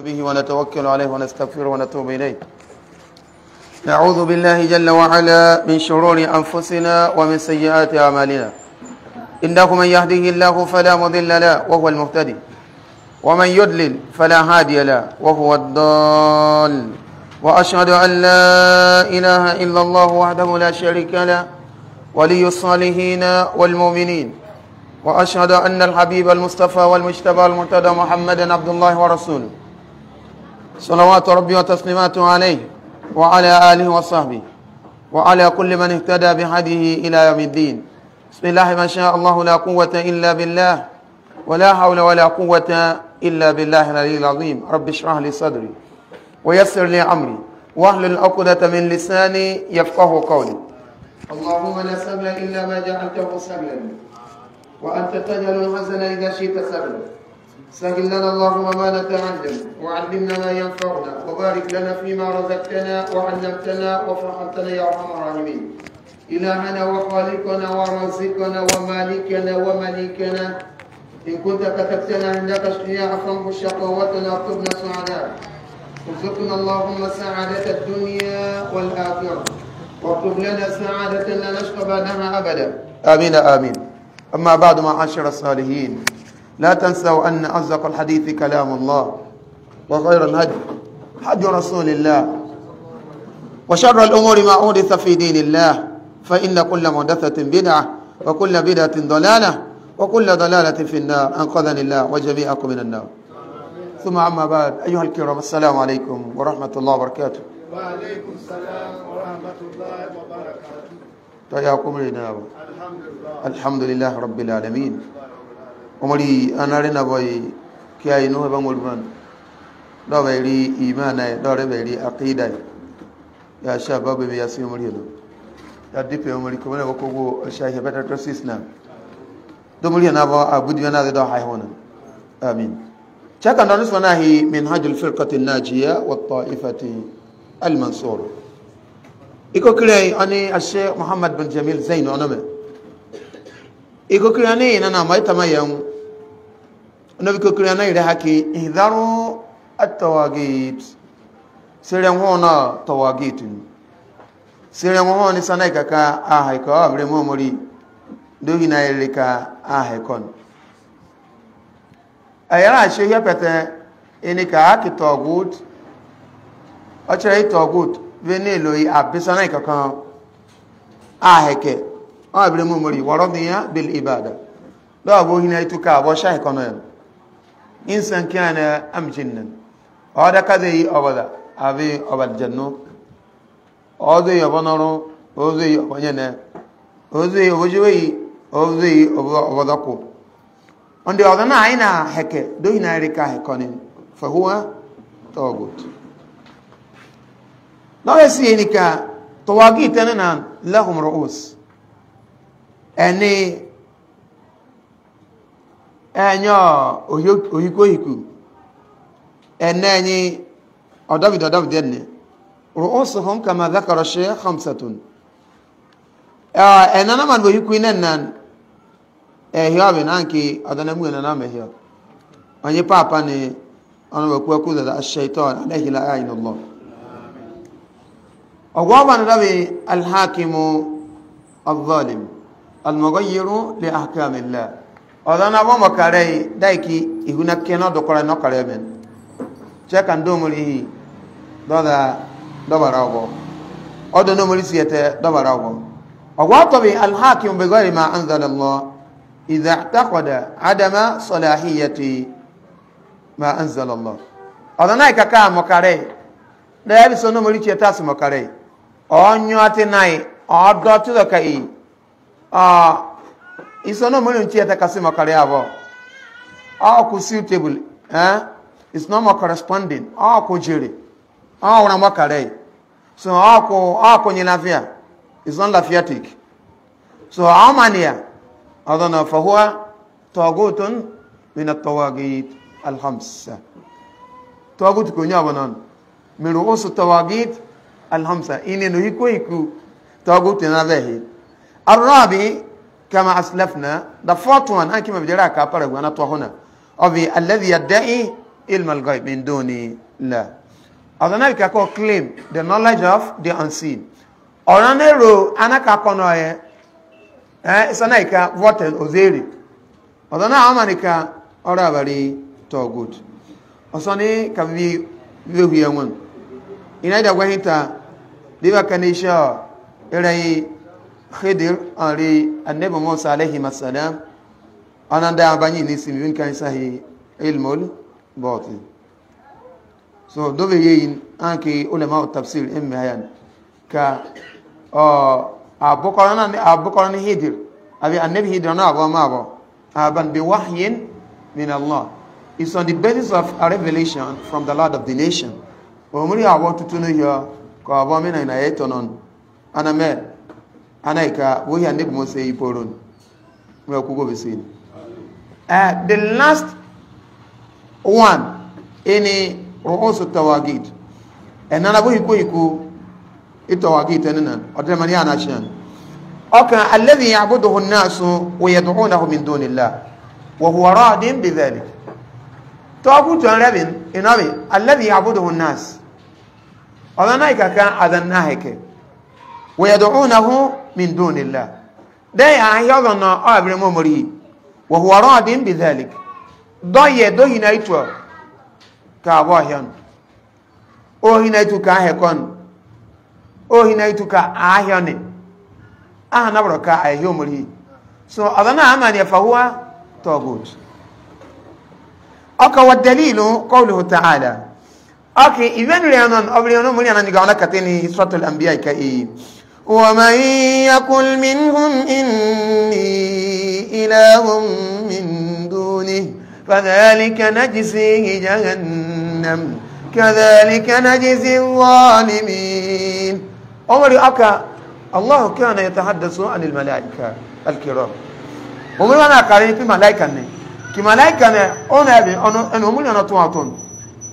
به ونتوكل عليه ونستغفره ونتوب إليه نعوذ بالله جل وعلا من شرور أنفسنا ومن سيئات أعمالنا إنه من يهده الله فلا مضل له وهو المهتدي ومن يضلل فلا هادي له وهو الضال وأشهد أن لا إله إلا الله وحده لا شريك له ولي الصالحين والمؤمنين وأشهد أن الحبيب المصطفى والمجتبى المرتضى محمدا عبد الله ورسوله صلوات ربي وتسليماته عليه وعلى آله وصحبه وعلى كل من اهتدى بهديه إلى يوم الدين بسم الله ما شاء الله لا قوة إلا بالله ولا حول ولا قوة إلا بالله العلي العظيم رب اشرح لي صدري ويسر لي أمري واحلل عقدة من لساني يفقه قولي اللهم لا سبل إلا ما جعلته سبلا وأنت تجعل الحزن إذا شئت سبلا سهل لنا اللهم ما نتعلم وعلمنا ما ينفعنا وبارك لنا فيما رزقتنا وعلمتنا وفرحتنا يا ارحم الراحمين إلهنا وخالقنا ورازقنا ومالكنا ومليكنا إن كنت كتبتنا عندك اشقياء فانظر شقوتنا اكتبنا سعداء ارزقنا اللهم سعادة الدنيا والآخرة واكتب لنا سعادة لا نشقى بعدها أبدا آمين آمين أما بعد معاشر الصالحين لا تنسوا أن أصدق الحديث كلام الله وخير الهدي هدي رسول الله وشر الأمور ما أورث في دين الله فإن كل محدثة بدعة وكل بدعة ضلالة وكل ضلالة في النار أنقذني الله وجميعكم من النار ثم أما بعد أيها الكرام السلام عليكم ورحمة الله وبركاته وعليكم السلام ورحمة الله وبركاته تياكم طيب، لنا الحمد لله الحمد لله رب العالمين omuli analina boy kiyayino ebangol man ɗo ɓa iri imanaye ɗo re ɓa iri aqidaye ya shababu mi yasi omuli heno ya dipe omuli ko mene wokogo shahe bata to sisna do muli na ba abudi wena de ɗo hay honan amin شكا نرس وناهي منهج الفرقة الناجية والطائفة المنصورة إيكو كلي أني الشيخ محمد بن جميل زين ونمي إيكو كلي أني أنا ما يتميّم nobi kokiri na ire haki ihdaru at-tawagit sire ho na tawagit ni sire ho ni sanai kaka a haiko abre mo mori do hina ile ka a haikon ayara she ya pete ini ka aki togut ochere togut veni loyi abisanai kaka a haike abre mo mori ibada do abo hina in san kana am jinnan o da ka zai obada abi obal jannu o zai obanoro o zai obanyana o zai obojoi o zai obodako on the other night na heke do ina rika hekonin fa huwa tagut na yasi ni ka tawagi tanan lahum ru'us ani enyo oyiko iku ene enyi ọdọvid ọdọvid enne ru'usuhum kama dhakara sheikh khamsatun ena naman bo yiku inen nan ehio bi nan ki odana mu ena nam ehio onye papa ni ona wa kuwa kuzada ash-shaytan alayhi la'ayin allah ọgwọ ban rabi al-hakimu al-zalim li ahkamillah odona bomo karei daiki ihuna keno dokora no karemen cheka ndomuri doda dobara ogo odo no muri siete dobara ogo ogwa tobi al hakim bi ghairi ma anzala allah idha i'taqada adama salahiyati ma anzala allah odona ikaka mokare da yabi sono muri siete asimokare onyo atinai odo tudokai ah isa no mwenye nti yata kasi abo au ku suitable eh it's not more corresponding Awa kujiri Awa wana makale so ako ako ni lafia it's not lafiatic so awa mania. adana fahuwa tawagutun Mina tawagit Alhamsa. Tawagutu kwenye kunya banan usu tawagit Alhamsa. Ini nuhiku hiku Tawagutu na vehi Arrabi. كما أسلفنا، the fourth one أنا kima bijira ka para gwana to hona obi alladhi yad'i ilm al-ghaib min duni la claim the knowledge of the unseen oranero anaka kono ye eh isana ka vote ozeri adana amanika ora bari to good osani kavi vehu yanwan ina da gwahita diba kanisha irai khidir anri annabi musa alaihi masalam anan da abanyi ni simi bin kan sahi ilmul batin so dove yeyin anki ulama tafsir imma yan ka abukoran ni abukoran hidir abi annabi hidir na abo ma abo aban bi wahyin min allah is on the basis of a revelation from the lord of the nation omuri awo tutunu yo ko abo mi na ina yetonon aname ana ika wai annabi musa yi foron mai ku gobe sai ne eh, the last one ini ru'usu tawagid enana eh, bo iko iko itawagid enana odre mani ana shan okan alladhi ya'buduhu an-nasu wa yad'unahu min dunillah wa huwa radin bi dhalik tawagutu an rabin inabi alladhi ya'buduhu an-nas odana ikaka adanna heke ويدعونه من دون الله ده أن يظن أبر ممري وهو راض بذلك ضي ضي نيتو كابوهن أوه نيتو كاهكون أوه نيتو كاهن أه نبرو كاهي ممري so أظن أمان فهو طاغوت أكا والدليل قوله تعالى أوكي إذن ريانون أبريانون مريانا نقول لك تاني سورة الأنبياء كإيه ومن يقل منهم إني إله من دونه فذلك نجزيه جهنم كذلك نجزي الظالمين عمر أكا الله كان يتحدث عن الملائكة الكرام عمر أنا قريب في ملائكة kì màláìkà ní ọ̀nà أنا ẹnu òmúlẹ̀ ọ̀nà tó wà tó ní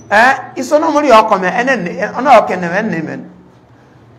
ẹ́ ìsọ́nà òmúlẹ̀ ọkọ̀ mẹ́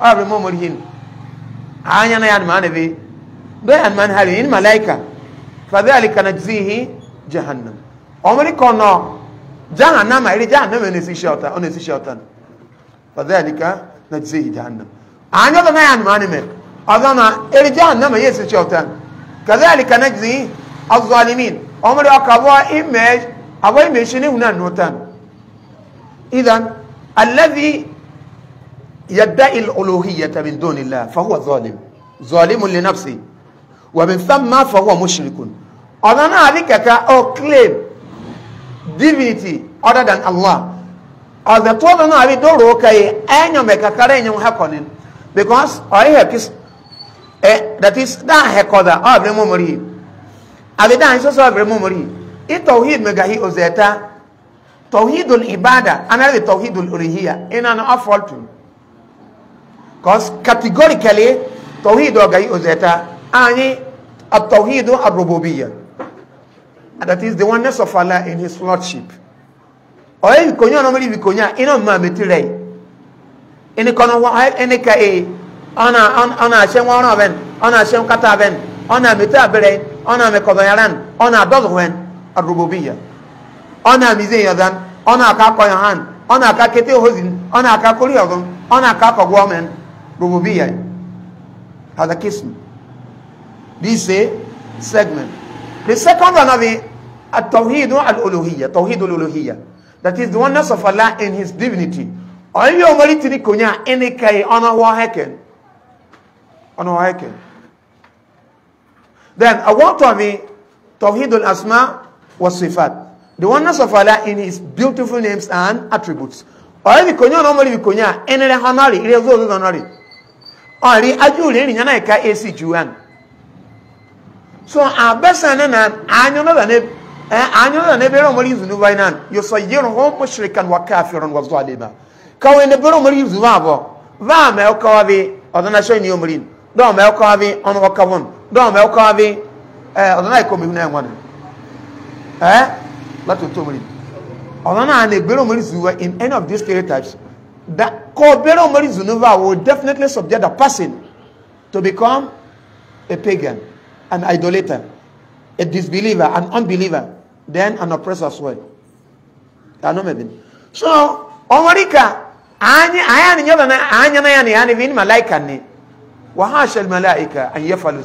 abre mo morhin anya na yan mane be be yan man hali in malaika fadhalika najzihi jahannam omri kono jahannam iri jahannam ne si shota on si shota fadhalika najzihi jahannam anya na yan mane me adana iri jahannam yesi shota kadhalika najzihi الظالمين عمر أكبوا إيمج أبوا إيمج شنو هنا نوتان إذا الذي يدعي الألوهية من دون الله فهو ظالم ظالم لنفسه ومن ثم فهو مشرك أنا عليك أو كليم divinity other than Allah أو ذا تولى أنا أبي دور أوكي أنا مكا كارين يوم هاكونين because I have this eh, that is that هاكودا أبي مموري أبي دان إيش أسوأ أبي مموري إيه توحيد مجاهي أوزيتا توحيد الإبادة أنا أبي توحيد الأريهية إن أنا أفضل Because categorically, Tawhid ọ ga anyị at-Tawhid ar-Rububiyyah. And that is the oneness of Allah in his lordship. Oye bikonyo no mri bikonyo ina ma metire. Ini kono wa ini ka e ana ana ashem wa ona ben, ana ashem kata ben, ana meta bere, ana me yaran, ana wen ar Ana mize yadan, ana ka ana ka kete hozin, ana ka yadan, ana ka ربوبية هذا قسم This a segment The second one of the التوحيد الألوهية توحيد الألوهية That is the oneness of Allah in his divinity Or you Onye omori tini konya ene kai ona wa heken Ona wa heken Then I want to be توحيد الأسماء والصفات The oneness of Allah in his beautiful names and attributes Or Onye konya omori konya ene le hanari ile zo zo hanari ɔre adwuure ne nyana ɛka ɛsi juan so abɛsa ne na anyo no da ne anyo no da ne bɛrɛ ɔmɔre yuzu no vai nan yosɔ yero hɔn mo shirikan wa kafiron wa zuwa de ba kawo ne bɛrɛ ɔmɔre yuzu va bɔ va mɛ ɔkawa bi ɔdɔ na shɔ ni ɔmɔre dɔw mɛ ɔkawa bi ɔno ɔka wɔn dɔw mɛ ɔkawa bi ɛɛ ɔdɔ na ɛkɔ mi hu na ɛwɔ ne ɛɛ lati o to ɔmɔre in any of these stereotypes That Kobero Mori Zunuva will definitely subject the person to become a pagan, an idolater, a disbeliever, an unbeliever, then an oppressor as well. So, Omarika, aya ni nyoda na anya na yani yani vini malaika ni wa hasha al malaika an yafalu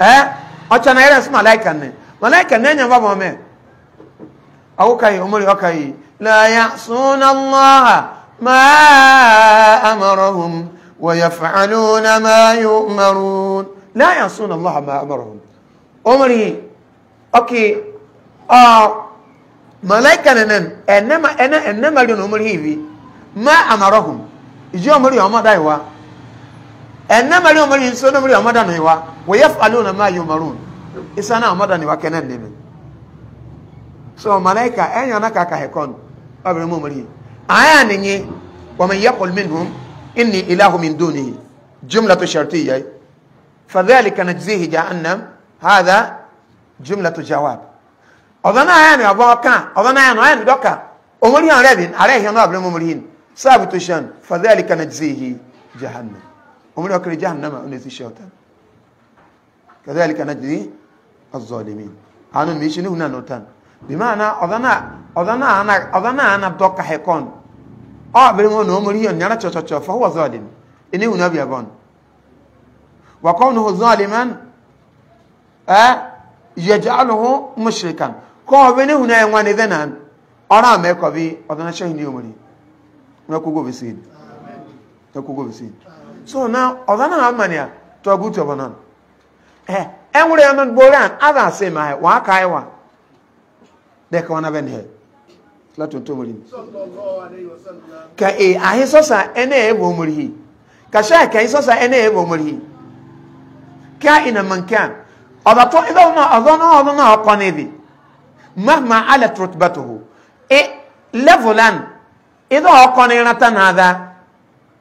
eh acha na yale malaika ni malaika nenya baba me awukayi omori ọkayi la ya'suna allaha ma amarahum wa yaf'aluna ma yu'marun la ya'suna allaha ma amarahum omori oki malaika nanan enema ena enema ri omori hivi ma amarahum iji omori ọmọ dai wa enema ri omori nso omori ọmọ dai wa wa yaf'aluna ma yu'marun isana so malaika enya na kaka hekon ɔbɛn mu mori aya ni wa man yaqul minhum inni ilahu min dunihi jumla to shartiya fadhalika najzihi jahannam hadha jumla to jawab odana aya ni ɔbɔ kan ɔdɔn na aya ni ɔya ni dɔka omori hàn rɛ bi ara ehiyan hin to shan fadhalika najzihi jahannam omori akri jahannam ɔna esi shota kadhalika najzi الظالمين عنهم ميشي نهنا نوتان bimaana odana odana ana odana ana doka hekon o bere ngo no muri yon nyara chocho cho fa huwa zalim ini una bi abon wa kaunuhu zaliman a yaj'aluhu mushrikan ko bene una yanwa ne denan ora me ko bi odana shehi ni umuri na kugo bisin na kugo bisin so now odana amania to gutu obanan eh enwure anan boran other say my wa kaiwa deka wana bɛn hɛ kila tontomori ka e ahi sɔsa ɛnɛ yɛ bomori hi ka sɛ ka yi sɔsa ɛnɛ yɛ bomori hi kya ina man kya ɔbatɔ ɛbɛ ma ɔdɔnɔ ɔdɔnɔ ɔkɔnɛ bi mahma ala turutubatuhu e levulan إذا أقنعنا هذا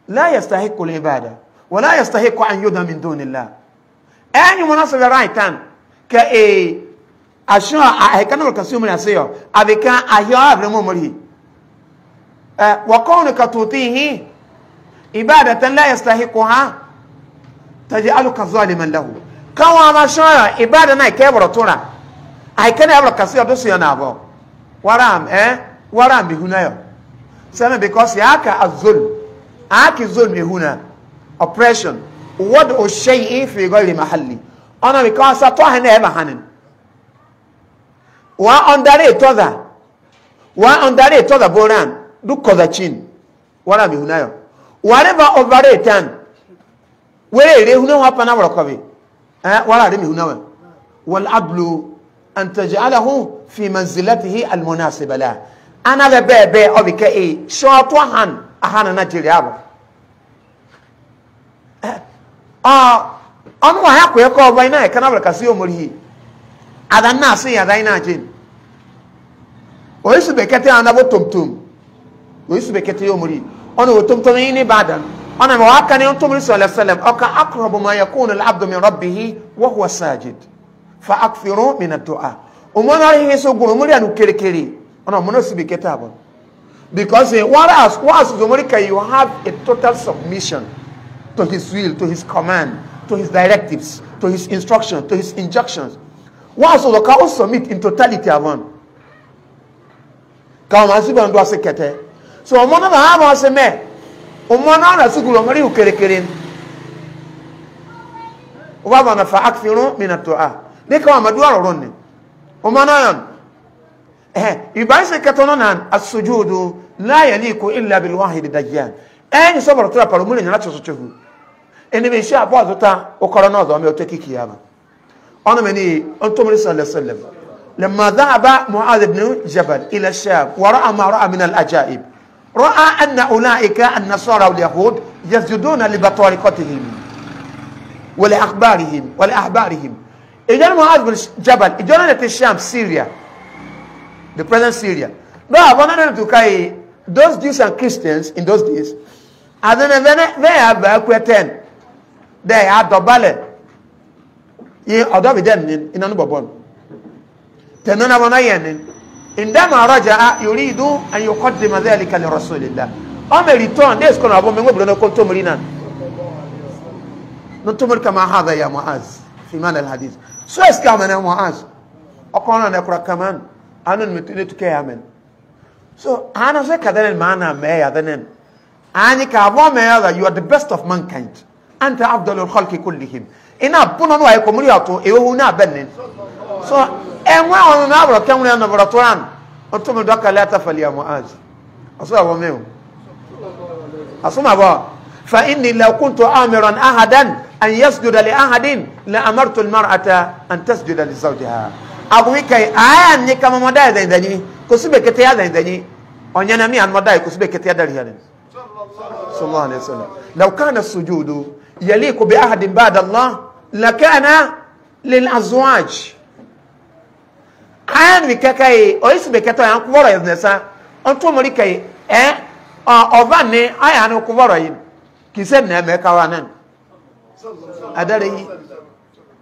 لا يستحق العبادة ولا يستحق أن يدى من دون الله أني مناصب رايتان كأي asho a kana wal kasum na sayo abika ahya abra mu muri wa kaunaka tutihi ibadatan la yastahiquha taj'aluka zaliman lahu kawa ma shoya ibada na ke borotura ai kana abra kasiyo do siyo na abo waram eh waram bi hunayo sana because yaka azul aki zulm huna oppression what o shay'i fi ghairi mahalli ana because atwa hana e mahanin one underrate other one underrate other boran dukoza chini wala mihunayo whatever overrate and werere hune wapa na warakobe eh wala re mihunawe wal ablu an taj'alahu fi manzilatihi al munasiba la ana the bebe obike e short hand ahana na jiri abo eh, ah anu wa yakwe ko obai na e kana brakasi omori ada na asị ya ada anyị na-achị oyisu bekete ya anabo tomtom oyisu bekete ya omori ọ na tomtom yi ni badan ọ na wa aka ne ntomri sallallahu alaihi wasallam ọka aqrabu ma yakunu al-abdu min rabbih wa huwa sajid fa akthiru min ad-du'a umona rihi so guru muri anu kerekere ọ na mona su bekete abon because uh, whereas whereas Zomorika, you have a total submission to his will, to his command, to his directives, to his instruction, to his injunctions. wọn asọ̀rọ̀ ká submit in totality àwọn ka wọn asi bá ń do ase kẹtẹ so ọmọ na náà àwọn ase me. ọmọ na náà sukùl ọmọ rí kéré-kéré wọn bá wọn nafa akfirun minato a ní ká wọn amadu arọrọ ni ọmọ náà ẹhẹ ìbáṣe kẹtọ náà náà as-sujudu la yaliqu illa bil wahid dajjal ẹ̀yìn so tó rà pàrọ̀ mú lè nyàrá tó sọ́tò hù ẹni bẹ́ẹ̀ ṣe àbọ̀ àtúntà ó kọ́rọ́ náà mi ó tẹ́ kíkì yá ma. أنا من إيه؟ أنتم النبي صلى الله عليه وسلم لما ذهب معاذ بن جبل إلى الشام ورأى ما رأى من الأجائب رأى أن أولئك النصارى واليهود يسجدون لبطارقتهم ولأخبارهم ولأحبارهم إجا معاذ بن جبل إجا إلى الشام سوريا the present Syria ذهب أنا to carry those Jews and Christians in those days أذن a أكوتين they have uh, the ballot ọ̀dọ́ mi dẹ̀ ní iná ní bọ̀bọ̀ tẹ̀nú náà wọn yẹn ní ìdáná ọ̀rọ̀jà yorí ìdú ayọ̀kọ́ di ma dẹ́ẹ̀lì kalẹ̀ rasulillah ọmọ èrì tán dẹ́ẹ̀sì kan àbọ̀ mi ń gbọ́dọ̀ kó tó mìíràn ní tó mìíràn kama hàdà ya mu'az fi má lẹ́la hadith so ẹ̀sì kama ní mu'az ọkọ̀ náà nẹ́kura kaman anu mi tó tukẹ́ amen. so àánà sẹ́ kàdẹ́nẹ̀ màánà mẹ́ẹ̀yà dẹ́nẹ̀ àánì kà àbọ̀ you are the best of mankind anta afdalul khalqi kullihim ina puno no ayɛ kɔmuri ato ewohu na benin so ɛnwa ɔno na aborɔ kɛn wuna abro to ano ɔtum dɔka lɛ atafali amu az ɔso ɛwɔ mi o asoma bɔ fa inni la kuntu amiran ahadan an yasjuda li ahadin la amartu al mar'ata an tasjuda li zawjiha agumi kai aya ni kama moda da ndani ko sube kete ya da ndani onyana mi an moda ko sube kete ya da riyan sallallahu alaihi wasallam law kana as-sujudu yaliqu bi ahadin ba'da Allah lakana lil azwaj ayan mi kaka ye o yesu be kata yan kuboro yezne sa on to mori kai eh ọba ni aya no kuboro yin ki se na me kawa nan adare yi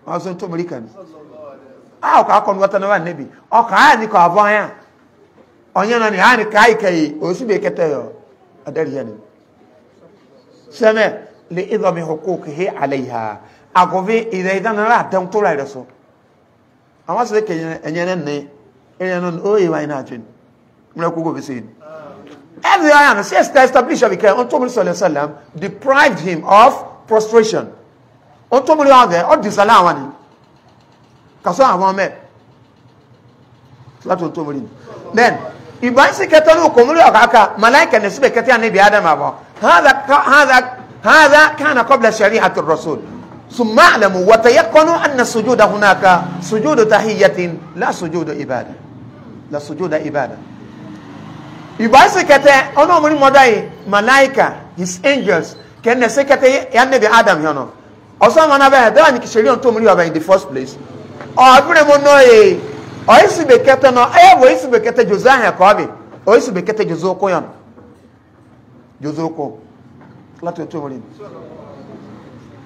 o so to mori kan a o ka kon wata na wa nabi o ka aya ni ko abo aya onye na ni aya ni kai kai o su be kata yo adare yan seme li idami huquqihi alaiha agove idan na ratan tura da su amma su ke enye nan ne enye nan o e wai na jin mura ku gobe sai every eye and says to establish abi kai onto muri sallallahu alaihi wasallam deprived him of prostration onto muri wa ga o disala àwọn ni kaso àwọn me láti onto muri then ibai si kẹta ní okò múlò àkàkà malaika ní síbẹ̀ kẹta ní ibi adam àbọ̀ hádà hádà hádà kánà kọ́bla sharia àti rasul ثم اعلموا وتيقنوا أن السجود هناك سجود تحية لا سجود إبادة لا سجود إبادة يبقى سكتة أنا من مدعي ملائكة his angels كأن سكتة يعني ادم هنا أصلا أنا بها ده أنك شليون تومري أبا in the first place أبني آه، منوي آه، أيسي بكتة نا أيه ويسي بكتة جزاه كابي أيسي بكتة جزوكو يان جزوكو لا تتومرين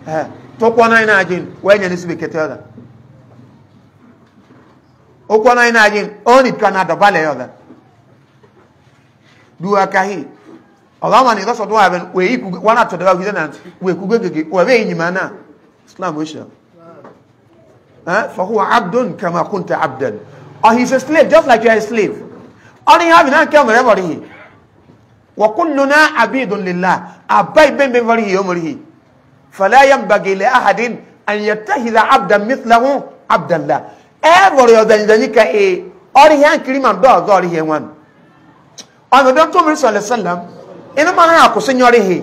ها tokwana ina ajin wenye nisibi ketela okwana ina ajin oni kana dabale yoda duwa kahi olama ni doso duwa ben we iku wana to dawa gidana we ku gegege we be nyima na islam wisha ha eh? fa huwa abdun kama kunta abdan or oh, he's a slave just like you are a slave only having an camera everybody wa kulluna abidun lillah abai ben ben vari yomrihi fala yanbaghi li ahadin an yattakhidha abdan mithlahu abdallah every other than ka e ori han kiriman do go ori hen wan on do to mi sallallahu sallam ina ma na ko senyori he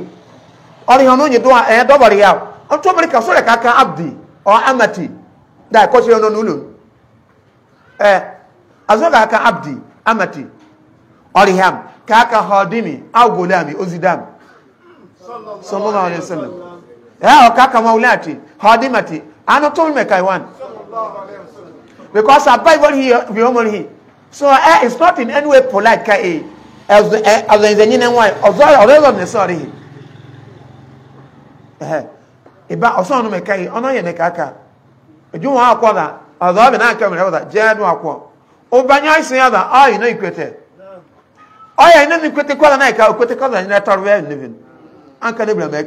ori han onye do e do bari ya on to mi ka so re ka kan abdi o amati da ko se onu lu eh azo ka abdi amati ori ham ka ka hodimi ozidam sallallahu alaihi wasallam Ọka m'ati, Maulati, Hadimati, Anatol wan. Because survival here, we only here. So eh it's not in any way polite ka eh. As the as the engineer why, although although the sorry. Eh. Iba oso no mekai, ono ye ne kaka. Eju wa akwa da, although be na ka mere da, je adu akwa. Obanya isin ya da, ah you know ikwete. Oh yeah, you know ikwete kwala na ka, ikwete na taru we living.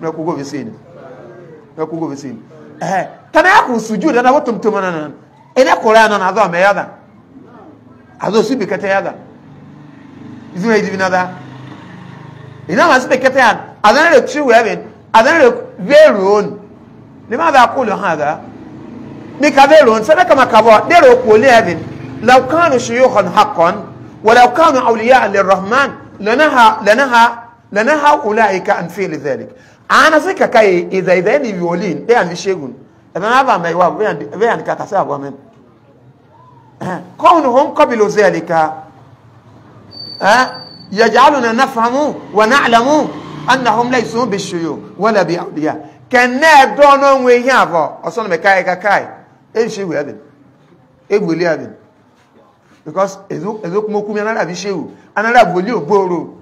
na kugo visini na kugo visini eh kana yako sujuda na watu mtumana na ina kolana na adha meyadha adha sibi kete yadha izima idi binada ina masibe kete yadha adha le tri weven adha le veron limadha aqulu hadha nikavelon sadaka makabo dero kuole heaven law kanu shuyukhan haqqan ولو كانوا أولياء للرحمن لنهى لنهى لنهى أولئك عن فعل ذلك anasika kai e, e iza iza ni violin e ani shegun e na ba mai wa ve ani kata sa eh, eh, wa men كونهم قبل ذلك أه؟ يجعلنا نفهم ونعلم أنهم ليسوا بالشيوخ ولا بأولياء كان دون ويهافا أصلا مكاي كاي إيش شيء هذا إيه ولي هذا because ezok ezok mokum yana la bi shewu ana la ogboro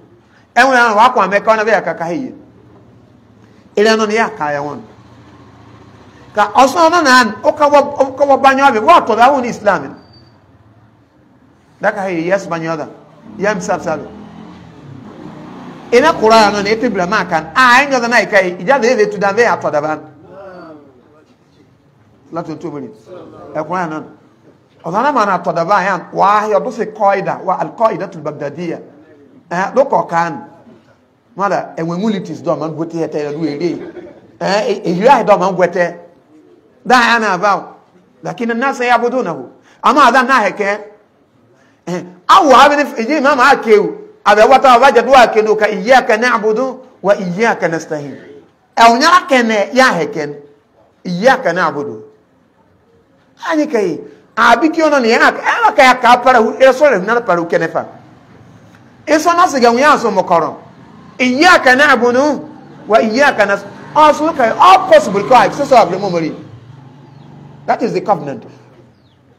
enwe ana wa kwa meka ona be yakaka ila non ya kaya won ka osan non han o ka wa o ka wa banyo be wa to da won islam da ka hi yes banyo da yam sab sab ina qur'an non ete bla makan a en ga na kai ija de de tu da be ato da ban la to to bani e qur'an non ọ̀sánà màá na tọ̀dọ̀ báyà wàá yọ̀dọ̀ sí kọ́ìdà wà alkọ́ìdà tùlùbàdàdìyà ẹ̀ lókọ̀ọ̀kan mada enwengu liptis dɔ man gote yɛtɛ yɛ du ere ɛɛ eyira yɛ dɔ man gote daa yɛ na ba o lakini na sɛ yabɔ do na o ama ada na yɛ kɛ awo a bɛ ne fɛ ma ma ake o a bɛ wata a b'a jɛ do a ke ka iye kɛ ne abodo wa iye kɛ ne sitahin ɛɛ nyara kɛ ya yɛ kɛ ne iye kɛ ne abodo anyi kɛ ye a bi kiyɔn na nin yɛ ɛɛ kɛ ya ka para o ɛsɔ yɛ na para o kɛnɛ fa ɛsɔ na sɛgɛn o y'a sɔn mɔkɔrɔ. إياك نعبد وإياك نستعين أصلا all possible cry so of the memory that is the covenant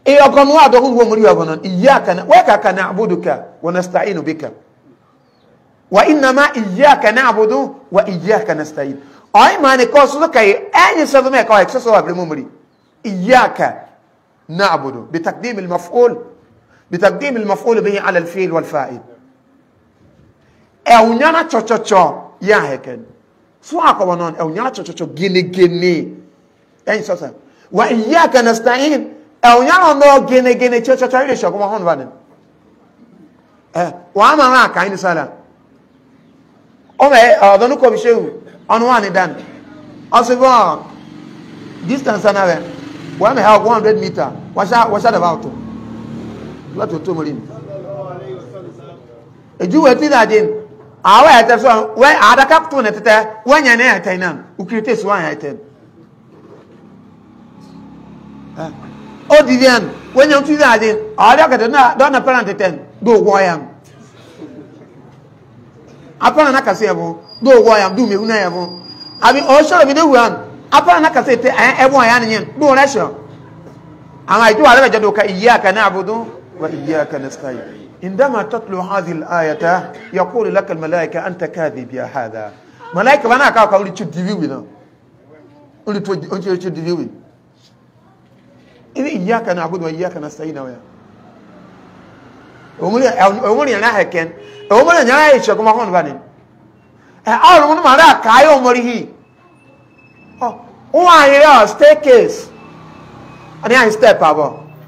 إيه إياك كانوا أدخل ومري أبونا إياك وإياك نعبدك ونستعين بك وإنما إياك نعبد وإياك نستعين أي ما نقص لك أي أي سلمة كاي إكسس أو أبلي ممري إياك نعبد بتقديم المفعول بتقديم المفعول به على الفيل والفاعل ɛwunyana tsɔtsɔtsɔ yɛ ahɛkɛn so akɔbɔ nɔn ɛwunyana tsɔtsɔtsɔ genegene ɛyin sɔsɔ wa iye akɛnɛsitayin ɛwunyana nɔ genegene tsɔtsɔtsɔ yɛ sɔkɔmɔ hɔn ba ni ɛ wa ama hã kan yi ni sara ɔmɛ ɛ eh, ɔdɔnu kɔbi sehu ɔnu wa ni dan ɔsi bɔn distance ana bɛ wa mɛ ha meter wasa wasa daba o to lɔtɔ tó mo ri mi ejuwe ti na den. awa ya tɛsɔ wɛ adaka tu ne tɛtɛ wɛ nyɛ ne ya tɛ nan ukiri tɛ suwa yɛ tɛ o didi yan wɛ tu yɛ adi ɔda kɛtɛ na dɔ na pɛrɛn tɛtɛ do wɔ yan apɛrɛn na kasi yɛ bɔ do wɔ ya du mewu na yɛ bɔ abi o sɔrɔ bi ne wu na apɛrɛn na kasi tɛ ɛ ɛbɔ yan ni yɛn do rɛ sɔ àwọn àyè tí wàá lẹ́bẹ̀ẹ́ do ka ìyí àkànná àbúdó wà ìyí àkànná sáyé. عندما تطلع هذه الآية يقول لك الملائكة أنت كاذب يا هذا ملائكة بنا كاو أولي لي تشديوي أولي لي تشديوي إني إياك نعبد وإياك نستعين ويا أمري أمري أنا هكين أمري أنا هيك كما هون بني أه، أول من مرة كاي أمري هي أو أه، أنا يا staircase أنا هاي step أبغى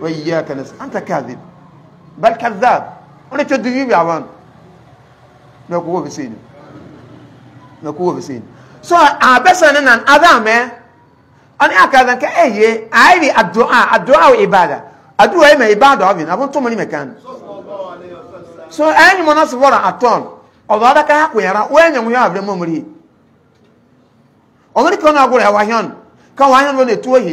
wa iyyaka nasta'in anta kadhib bal kadhab wani ta dubi bi awan na kuwa bi sai na kuwa bi sai so a besa ne nan azame ani aka zan ka eye ayi addu'a addu'a wa ibada addu'a mai ibada obin mani mekan so ayi mo na so wora aton ọ̀dọ́dá ká kò yàrá ó ẹ̀yàn mú yà àbúrẹ́ mọ́múrí ọ̀nà ní kan náà gbọ́rọ̀ ẹ̀wà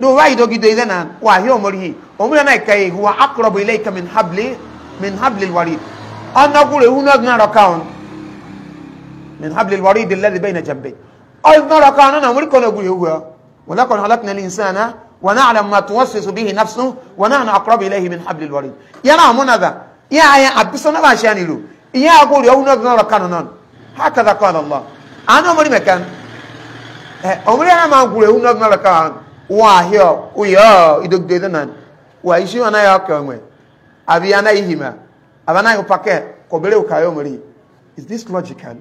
دواي دوغي ديزنا واهي عمره عمره ناي كاي هو اقرب اليك من حبل من حبل الوريد انا اقول هنا نا ركان من حبل الوريد الذي بين جنبي اي نا ركان انا عمري كنا اقول هو ولكن خلقنا الانسان ونعلم ما توسوس به نفسه ونحن اقرب اليه من حبل الوريد يا رامون هذا يا يا ابسونا باشاني لو يا اقول هنا نا ركان نون هكذا قال الله انا عمري مكان عمري انا ما اقول هنا نا ركان nwa ahịa ụyọ idogide na wa isi ọ naghị aka onwe abi anaghị hima abi anaghị pake kọbere ụka ya omere is this logical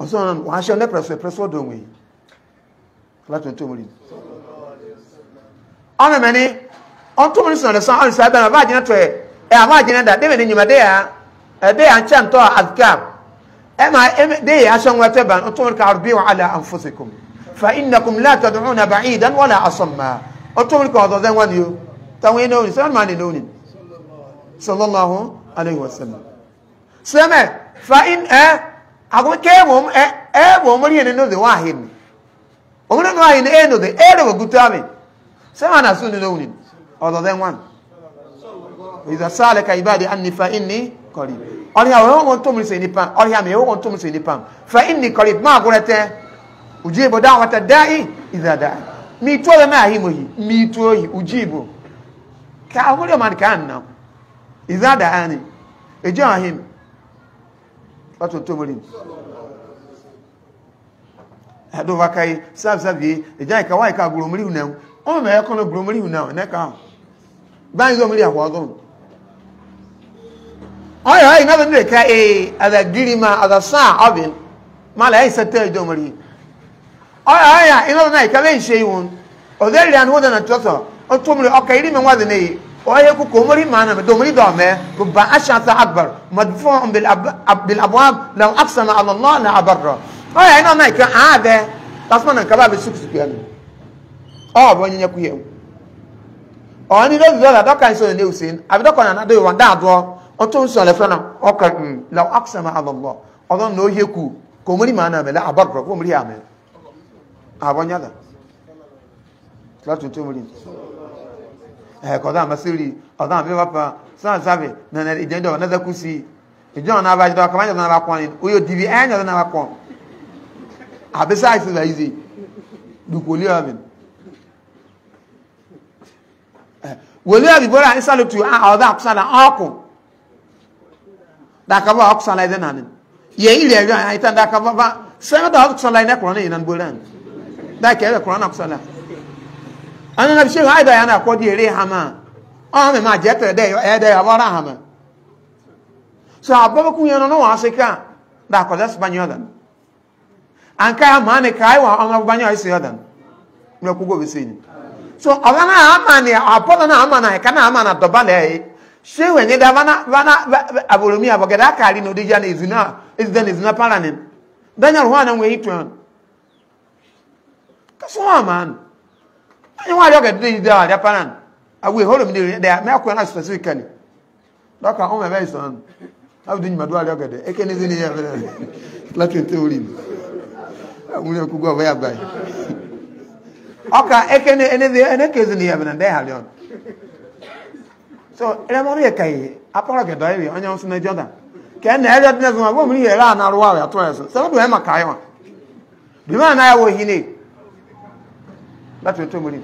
ọsọ na wa ahịa ọ na-epresọ epresọ ọdụ onwe latin tó omere ọ mẹmẹ ni ọ tó omere sọrọ sọ ọ nsọ abẹ na ọba agyina e, tọ ẹ ẹ ahọ agyina da dẹbẹ ni nyimade ya ẹbẹ ya nkyẹn tọ azkar ẹ ma ẹ de ya e, ahyɛ nwẹtẹ e, ban ọ tó omere ka arbi wa ala anfosikom fa innakum la tad'una ba'idan wala asamma ọtọ́ mi kọ́ ọ̀tọ̀ sẹ́wọ́n ni o táwọn iná òní sẹ́wọ́n máa nìlò òní sallallahu alaihi wasallam sẹ́mẹ̀ fa in ẹ́ àkókò kéèmùm ẹ́ ẹ́ bò mọ́rí ẹni nù dé wọ́n àhìn ni òun nínú àhìn ni ẹ́ nù dé ẹ́ rẹ̀ wọ́n gútọ́ mi sẹ́wọ́n àná sùn nìlò òní ọ̀tọ̀ sẹ́wọ́n ìdá sáàlẹ̀ ka ìbáde anni fa inni qarib ọ̀rẹ́ àwọn ẹ̀wọ̀n tó mi sè nípa ọ̀rẹ́ àmì ẹ̀wọ̀n tó mi sè nípa fa inni qarib máa gúnrẹ́tẹ́ ujibu da'wata da'i idha da'a mi maahimohi mituoyi ujibu ka ahulio man kanna idha ani ejo ahim watu tomolin ado e vakai sab sabi ejo ka wai ka guromuri hunam o me yakono guromuri hunam ne ka ba zo muri ahwa gon oyo ayi na bende ka e ada girima ada e sa abin mala ai sate ejo muri aya ina na ikale shei won o de le anu na toso o to mi o kairi men wa de nei o ye ku komori mana me do mi do me ku ba asha ta akbar madfu'un bil bil abwab law aqsama ala allah la abarra aya ina na ikra ade tasman kan kaba be sukusuku ya ni o bo nyenye ku ye o ni do do da dokan so ne usin abi dokan na do wa da do o to so le abonyada látúntún rí ẹ̀kọ́dá àmásírí ọ̀dá àmì wápa sáàsáàbì nà ìjẹ́jọ́ ọ̀nẹ́dẹ́kú sí ìjọ́ ọ̀nà abájọ́ akọmájọ́ ọ̀nà abakọ́ ni ó yóò dìbí ẹ̀yìn ọ̀nà abakọ́ àbísáàsì rẹ̀ ìzì dùkòlí ọ̀mìn wòlí ọ̀mìn bọ́rọ̀ àníṣàlùtù ọ̀dá àkúsàlà ọkùn dakaba àkúsàlà ẹ̀dẹ́ nàní yẹ̀ ilẹ̀ ẹ̀yọ́ àyíta dakaba sẹ́mẹ́ta àkúsàlà ẹ̀dẹ́ kọ̀ọ̀ dake ebe Qur'an akusala anu na bishe haida yana ko di ere hama ọ me ma je tere de e de abara hama so ababa ku yana no asika da si das banyodan anka ma ne kai wa on banyo isi yodan me ku go bisini so abana ama na apoda na ama na ka na ama na dobale e eh? she wenye da abụrụmi abụ gada abogeda kali no di jana izuna izuna izuna paranin danyal hwana we hitwan Kasuma man. You want to get this there, Japan. I will hold them there. They are not specifically. Doctor, ụmụ ebe best son. How I can't even hear it. Let me tell him. I'm going to go away. Okay, I can't anything. And I can't even hear it. They So, I'm going to say, I'm láti tó múrí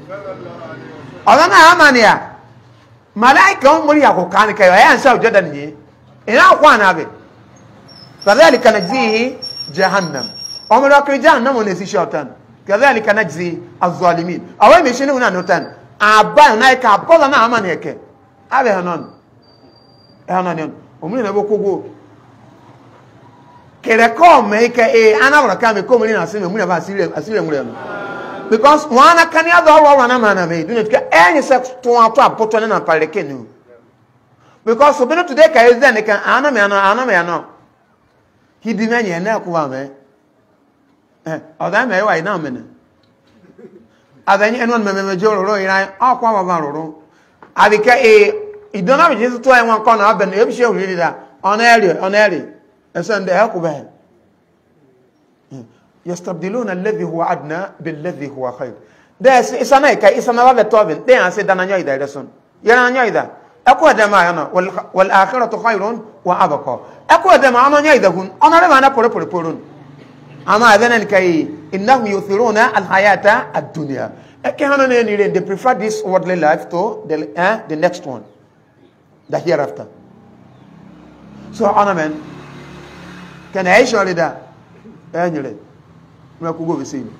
ọ̀rọ̀ náà àmà ni à màláìkà ń múrí àkókò nìkà ẹ̀yà ń sáwọ́ jọ́dá nìyẹn ìná àkó àná bẹ̀ kàdáàlì kan jí jahannam ọmọ lọ́kùnrin jahannam ní ìsíṣẹ́ ọ̀tán kàdáàlì kan jí azọ́límì àwọn èmi ìṣẹ́ni wọn àtàn àbá ìnáyíkà àbọ́lá náà àmà ni ẹ̀kẹ́ àbẹ̀ ẹ̀hánán òmìnir na gbogbo kẹrẹkọ́ mẹ́ ikẹ́ ẹ̀ anáwọ̀rọ̀ ká mi kó mi ní àsírí ẹ̀múrẹ̀ nù because one can ado awa wana mana be dune fika enye eh, se to ato apoto ne na paleke nu because obino today ka is then kan ana me ana ana me ana he you na nye na kuwa me eh oda me wa ina me na adenye enon me me me jo ro ira akwa ah, baba a adika e eh, idona me jesus to enwa ko na aben e bi she ori da on area on area esen de help eh, be hmm. يستبدلون الذي هو عدنا بالذي هو خير ده إسانا إكا اسنا لا توابين ده أنسي يعني دانا نيو ايدا يرسون يانا نيو ايدا أكو هذا ما أنا والآخرة خير وأبقى أكو هذا ما أنا نيو ايدا هون أنا لما أنا بوري بوري بورون أما أذن كاي إنهم يثرون الحياة الدنيا أكي هانا ني they prefer this worldly life to the, ذا نيكست وان ذا هير افتر سو أنا من كان عايش عيش ولدا أنا mnakugo visini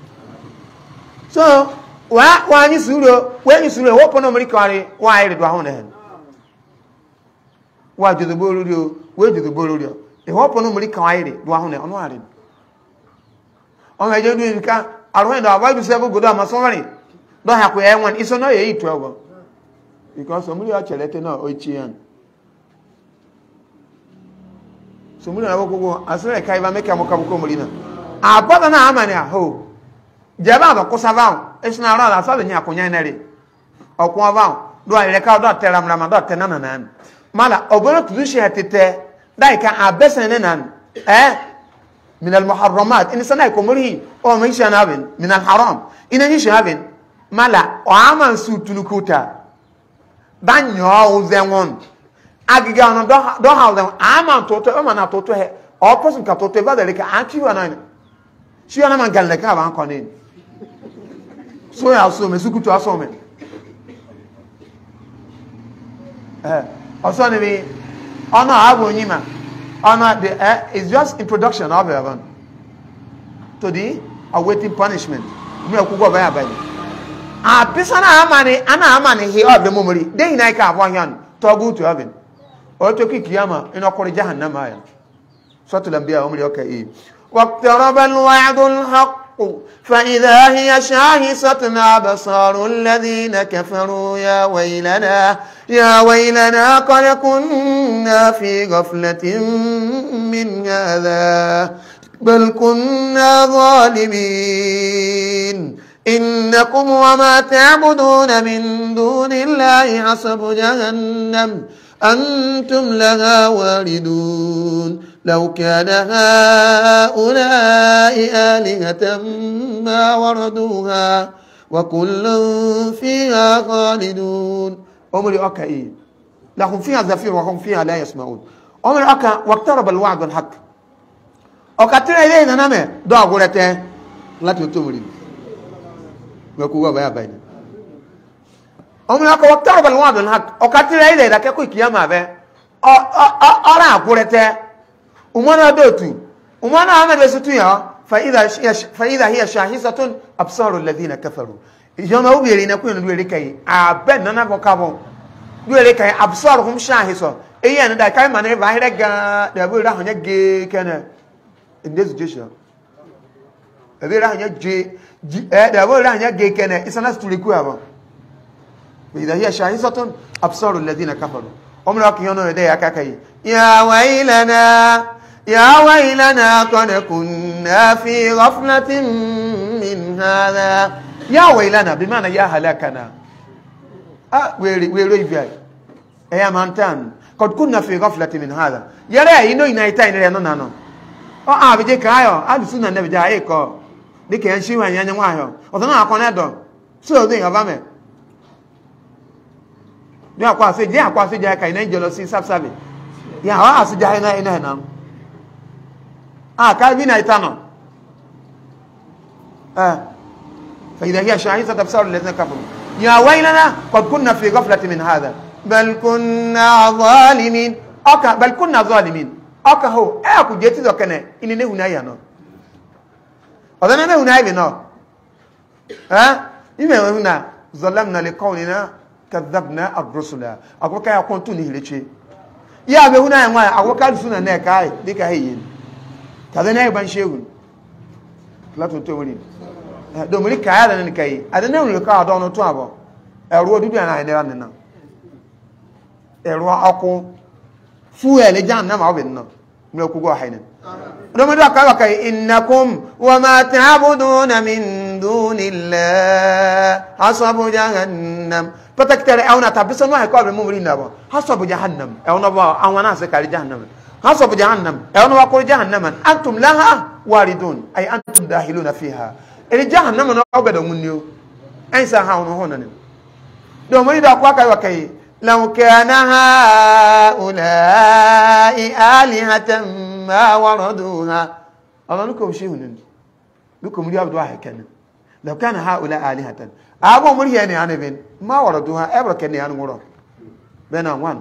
so wa wa ni suro we ni suro wo pono mri kware wa ire do ahun hen wa judu boluri judu e wo pono mri kan do ahun hen onu o me je du nka arun do aba du sebo godo ama so do ha ko e won iso no ye itu because omri o chelete na o chi na wokogo asere kai ba meka abɔda na ama ne aho gyɛba abɛkosa va ho esuna ara ala afa bɛnya akonya nɛre ɔko va ho do ayɛlɛ ka do atɛ ramrama do atɛ nananan mala ɔbɛrɛ tutu hyɛ tete dai ka abɛsɛn ne nan ɛɛ eh? minal muharramat ɛni sanai kɔmori ɔmɔ yi hyɛ na abin minal haram ɛni yi hyɛ abin mala ɔama nsu tunukuta dan nyɔɔ zɛŋɔn agiga ɔno dɔ ha zɛŋɔn ama toto ɛma na toto hɛ ɔpɔsum ka toto shi yana man galle ka ban kone so ya so me sukutu aso me eh also ni mi ona abo nyima ona the eh, just introduction of heaven to the awaiting punishment mi akugo ba ya ba ni a pisa na amani ana amani he of the memory dey na ka abo yan togu to heaven o to ki kiyama ina kore jahannama ya suratul a umri okay واقترب الوعد الحق فإذا هي شاهصة أبصار الذين كفروا يا ويلنا يا ويلنا قد كنا في غفلة من هذا بل كنا ظالمين إنكم وما تعبدون من دون الله حسب جهنم أنتم لها واردون لو كان هؤلاء آلهة ما وردوها وكل فيها خالدون عمر أكا إيه لهم فيها زفير وهم فيها لا يسمعون عمر أكا واقترب الوعد الحق أكتر إلينا نامي دعا قولتين لا تتمرين وكوا بيا بينا عمر أكا واقترب الوعد الحق أكتر إلينا كيكو كياما بي أرى قولتين umana dotu umana ana da su tuya fa idha hiya shahisatun absaru alladhina kafaru ijama ubiri na kuyana duwe rikai abe nana ko kabon duwe rikai absaru hum shahiso eyi eh, an da kai manai ba hira ga da bu ra hanya ge kana inde su jesha abi ra hanya je eh da bu ra hanya ge kana isana sturi ku aba fa idha hiya shahisatun absaru alladhina kafaru umra kiyano da ya kakai ya wailana يا ويلنا قد كنا في غفلة من هذا يا ويلنا بمعنى يا هلاكنا wèrè wèrè ìfẹ́ ẹ̀yà máa ń tàn قد كنا في غفلة من هذا yẹ́rẹ́ yìí lóyìn náà ìta ìrẹ́ náà nà ọ àbíjẹ́ káyọ̀ alùsùn náà nẹ́bìjẹ́ ayé kọ́ ní kẹ́ ń ṣí wọn ìyẹn wọn ayọ̀ ọ̀tọ̀ náà akọ́nẹ́ dọ̀ sí òde ìyọba mẹ́ ní àkọ́ àṣejẹ́ àkọ́ àṣejẹ́ ẹ̀ka ìná ìjọ lọ sí sáfsáfì yà á àṣejẹ́ iná náà آه كابينا يتانا آه فإذا هي شاهدة تبصر الذين كفروا يا ويلنا قد كنا في غفلة من هذا بل كنا ظالمين أكا بل كنا ظالمين أكا هو أكو جيتي ذو كنا إني نهنا يانا أذن نهنا يبنا ها إما هنا ظلمنا لقولنا كذبنا الرسل أقول كي أكون تنهي لشي يا بهنا يا ما أقول كالسونا نكاي ديكا هيين kazana ban shegun latin to wuri eh, domin kaya da nan kai a da nan eh, rika eh, da wani tuwa ba ẹ̀rọ dúdú ẹ̀rọ àìlera nìna ẹ̀rọ ọkọ fún ẹ̀lẹ́ jáàn náà máa wọ̀bẹ̀ nìna mílẹ̀ kúgbọ́ àìlẹ̀ domin dúwà kawà kai innakum wa ma ta'buduna min dunillahi hasabu jahannam pẹ́tẹ́kítẹ́rẹ́ ẹ̀wọ̀n àtàbísọ́nù àìkọ́ حصب جهنم أنا وأقول جهنم أنتم لها واردون أي أنتم داخلون فيها إلى جهنم أنا أبدا مني أنسى هون هون دومري دا كواكا وكاي لو كان هؤلاء آلهة ما وردوها الله نكم شيء نكم لي عبد واحد لو كان هؤلاء آلهة أبو مريم يعني أنا بين ما وردوها أبرك يعني أنا ورد بين وان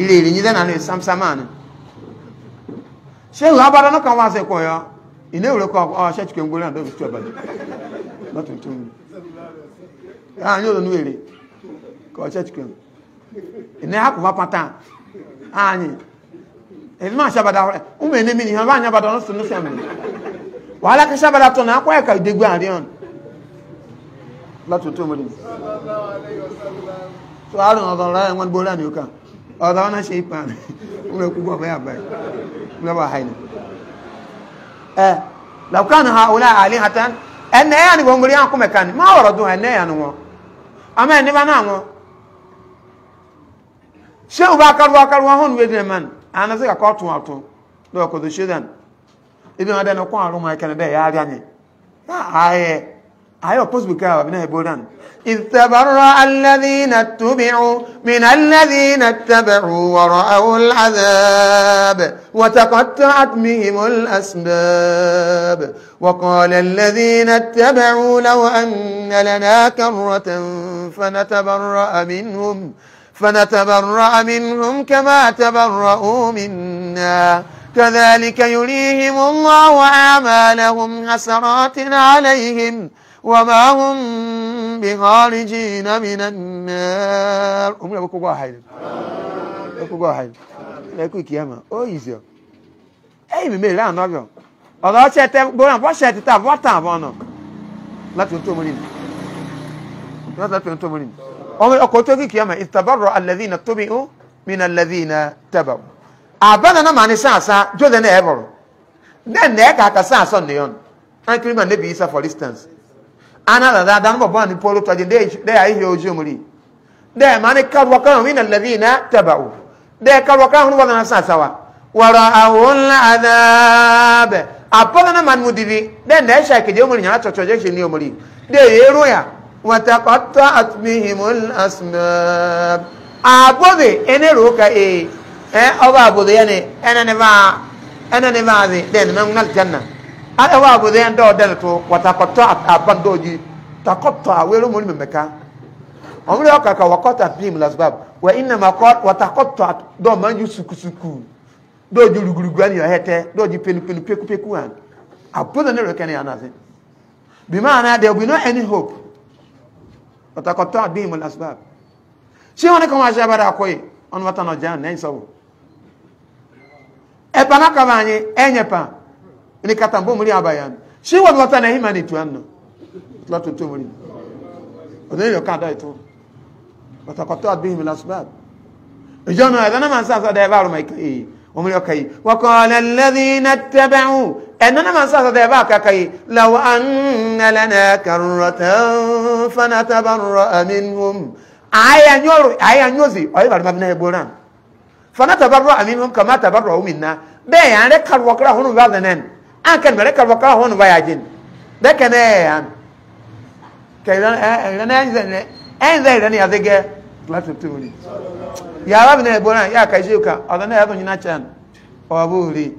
ile ilinyize na samsamani shehu abada no kan wa se ko yo ile ure ko o se chike ngore na do tu abada not to tun ah nyo do nuere ko se chike ine ha ko patan anyi ele ma shabada ore o me ne mi ni han ba nya bada no sunu se mi wala ke shabada to na kwa ka degbe arion láti tó mọ́lẹ̀. sallallahu alaihi wasallam. tó àrùn ọ̀dọ̀ ọ̀rọ̀ ẹ̀wọ̀n gbọ́lá ní ó Adawana şeytan. Umekuwa kwa habari. Mnaba haina. Eh, law kana haula alihatan ene yani gongoli yanku mekani ma waradu ene yani wo. Ama ene bana wo. Shehu bakar bakar wa hon wedne man. Ana zika kwa tu watu. Ndio kwa dushidan. Ibi madana kwa aruma ikana da yari anye. Ha aye. أيوة بوز بكا ابن بولان إذ تبرأ الذين اتبعوا من الذين اتبعوا ورأوا العذاب وتقطعت بهم الأسباب وقال الذين اتبعوا لو أن لنا كرة فنتبرأ منهم فنتبرأ منهم كما تبرؤوا منا كذلك يريهم الله أعمالهم حسرات عليهم وما هم بخارجين من النار òmìnira kókó bá àhàìlú kókó bá àhàìlú lẹ́kù ìkìyàmọ̀ ó yìí ẹ̀yìn mímẹ́ ìlànà ọ̀bẹ̀ ọ̀rọ̀ ọ̀ṣẹ́ tẹ gbọ́nà bọ́ṣẹ́ ti ta bọ́tà àbọ̀nà láti ohun tó mú nínú láti ohun tó mú nínú ọmọ ọkọ̀ tó kí kìyàmọ̀ ìtàbọ̀rọ̀ alẹ́dínà tóbi ó mina alẹ́dínà tẹ̀bà àbẹ́nà náà mà ní sàǹsà jóde náà ẹ̀ bọ̀rọ̀ dẹ́n náà ẹ̀ kàkà sàǹsà nìyọ̀n ankiri ma nebi isa for instance ana da da dan babban ni polo to jinde da yayi yo jumuri da mani karwa kan min alladhina tabau da karwa kan hun wadana sa sawa wara awon adab apana na man mudiri da da sha ke jumuri nya to to je shi ni umuri da yero ya wa taqatta'at bihimul asnab abode enero ka e eh oba abode yani enene ba enene ba de den men ngal janna ana wa abu zai da wadda to wata kwata a ban doji ta kwata a wero mun memeka amuri aka ka wakota pim lasbab wa inna ma kwat wata kwata do man yu suku suku doji rugurugu ani hete doji pelu pelu peku peku an abu da ne rekene anaze bi ma'ana there will be no any hope wata kwata pim lasbab shi wani kuma shabara akwai on wata no jan ne sabu epana kama anyi enyepa ini kata mbo muri abayan shi wa lota na hima ni tuanno lotu tu muri odeni yo kada itu wata qata bihim al asbab ijana adana man sa sa da baro mai kai o muri kai wa qala alladhina ittaba'u اننا من ساس ذباك كي لو ان لنا كرة فنتبرأ منهم aya nyoro aya nyozi oyi bari mabina eboran fana tabarra aminhum kama tabarra minna be yare karwa kra hunu ba zanen an kan bare kalba ka hon baya jin da kan eh an kai ran ran an zan an zan ran ya zage lati tuni ya rabi ne bona ya kai shi ka odan ne ya zo nyina chan o aburi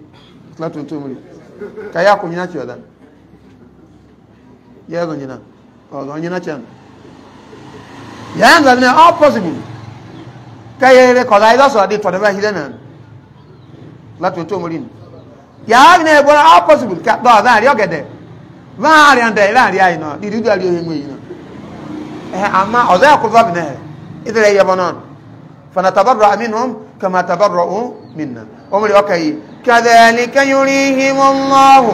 lati tuni ka ya ku nyina chodan ya zo nyina odan nyina chan ya zan ne all possible kai re eh, ko dai da so di to da ba hidanan lati tuni yaari ne bora how possible ka do zan ri ogede zan ri ande ran ri ayi no di du ari oyin oyin eh ama ozo ya kurva bi ne idere ya bonon fanatabarra minhum kama tabarra'u minna umri okay kadhalika yurihim Allah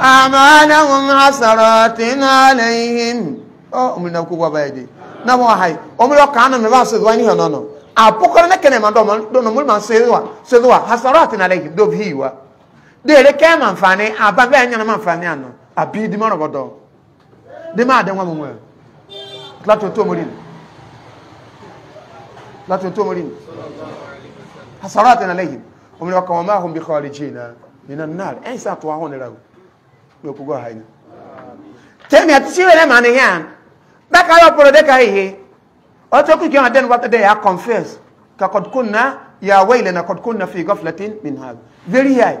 a'malahum hasaratin alaihim oh umri na ku baba yede na mo hay umri okana me ba se do ani hono no apokoro ne kene ma do mo do no mo ma se do wa se do wa hasaratin alaihim do biwa deere kɛɛ ma nfaani a ba bɛɛ ɲɛna ma nfaani yan nɔ a bii di ma nɔgɔ dɔn di ma a den wa mori tila tun t'o mori a sɔrɔ a tɛna lɛyi o mina kɔn b'a fɔ n bi kɔɔri ji in na nin na naari e, ɛn sisan tuwa hɔn de la o n'o ko ko hayi tɛmɛ a ti si yɛrɛ ma ni yan bɛɛ ka yɔ polo y'a confess ka kɔdi ko na na kɔdi na fi gɔfilatin min very high.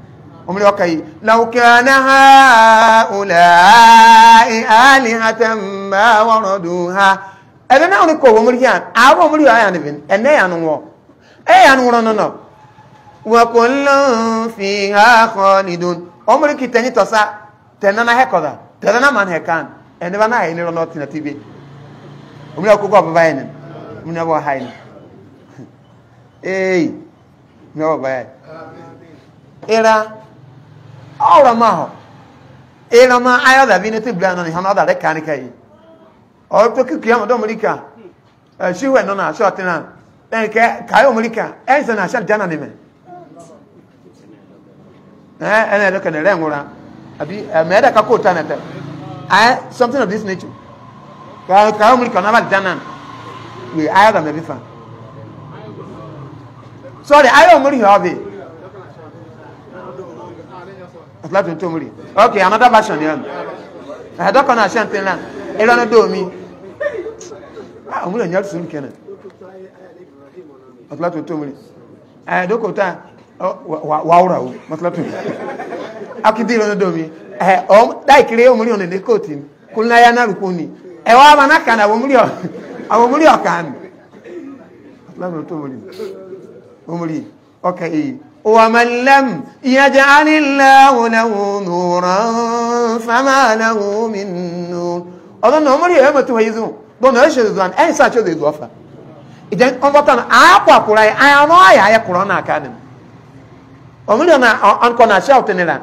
omuli ọkàyí laukana ha ulai alihatan ma waradu ha ẹ̀dẹ̀ náà ní kò omuli yàn àwọn omuli yàn yàn nìbìn ẹ̀nẹ́ yàn wọ ẹ̀ yàn wọ́n nọ wa kullun fiha khalidun omuli kì tẹ̀yìn tọ́sá tẹ̀nana hẹ́kọ̀dà tẹ̀nana man hẹ́kàn ẹ̀nẹ́ bá náà yẹn ní rọ́nà tìǹà tìbí omuli ọkọ̀ kọ̀ bàbá yẹn ni omuli ọkọ̀ ha yẹn ni ee ní ọkọ̀ bàbá yẹn. ira ọ̀rọ̀ máa họ̀ ẹ̀rọ máa ayọ́ dàbí ní tìbìlì àná nìhan ọ̀dà rẹ̀ kàn kẹ́yì ọ̀rọ̀ tó kíkì ọmọ ọdọ mọ̀ríkà ẹ̀ṣíwò ẹ̀nà náà aṣọ àti náà ẹ̀yìn kẹ́ kàáyọ̀ mọ̀ríkà ẹ̀ṣẹ̀ náà Eh, àti jáná nìmẹ̀ ẹ̀ẹ́nà ẹ̀dọ́ kẹ̀nẹ̀ rẹ̀ ńwúra àbí ẹ̀mẹ́ẹ̀dà kakó tán ẹ̀tẹ̀ ẹ̀ something of this nature kàáyọ̀ mọ̀ríkà náà bá jáná wì ayọ̀ dàmẹ̀bí fa sorry I don't ayọ̀ have it. Abdullahi Tomori. Okay, another version here. I don't know something now. Elana do me. Ah, mo le nyar sun kenan. Abdullahi Tomori. Eh doko ta wa ora o. Matlatu. Akidi lo do mi. Eh o dai kire o muri on ne kotin. Kulna ya na rukuni. E wa mana kana wo muri o. Awo muri o kan. Abdullahi Tomori. Omuri. Okay. ومن لم يجعل الله له نورا فما له من نور ọdún náà mọ́rí ẹ̀rọ tí wọ́n yìí zùn bọ́ọ̀nà ẹ̀ṣẹ̀ ìzùn àmì ẹ̀yìn sáà tí ó lè zù ọ̀fà ìjẹ́ ọmọbọ́ta náà àápọ̀ àkùrá yìí àárọ̀ àyà ayẹ kùrọ̀ náà ká nìmú ọmọlẹ́ ọkọ̀ náà ṣe òtún nira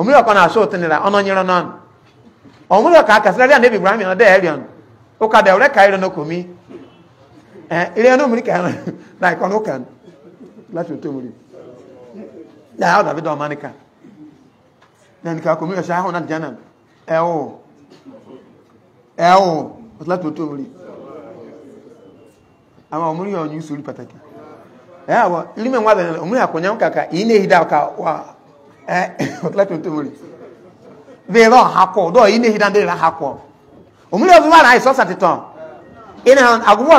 ọmọlẹ́ ọkọ̀ náà ṣe òtún nira ọ̀nà yìnrán náà ọmọlẹ́ ọkọ̀ àkàsílẹ̀ ní ibrahim náà dẹ́ ẹ̀rìn ó ka dẹ̀ ọ̀rẹ́ káyọ̀ náà kò mí ilé ẹnu mú da ya da vidio manika na nika komi ọ̀ṣẹ́ ahùn náà jẹ́nà ẹ̀hùn ẹ̀hùn ọ̀tíláti tó rí àwọn ọmọ orí ọ̀yún sórí pàtàkì ẹ̀hàwọ̀ ilé wà bẹ̀rẹ̀ ọmọ àkọ̀nyà ń kàkà èyí ní ìdá ọ̀ka wà ọ̀tíláti tó rí bẹ̀rẹ̀ ọ̀hakọ̀ ọ̀dọ́ èyí ní ìdá ń dẹ̀rẹ̀ hakọ̀ ọmọ orí ọ̀fíwà náà ìsọ́sàtìtàn ìnà àgúgbọ̀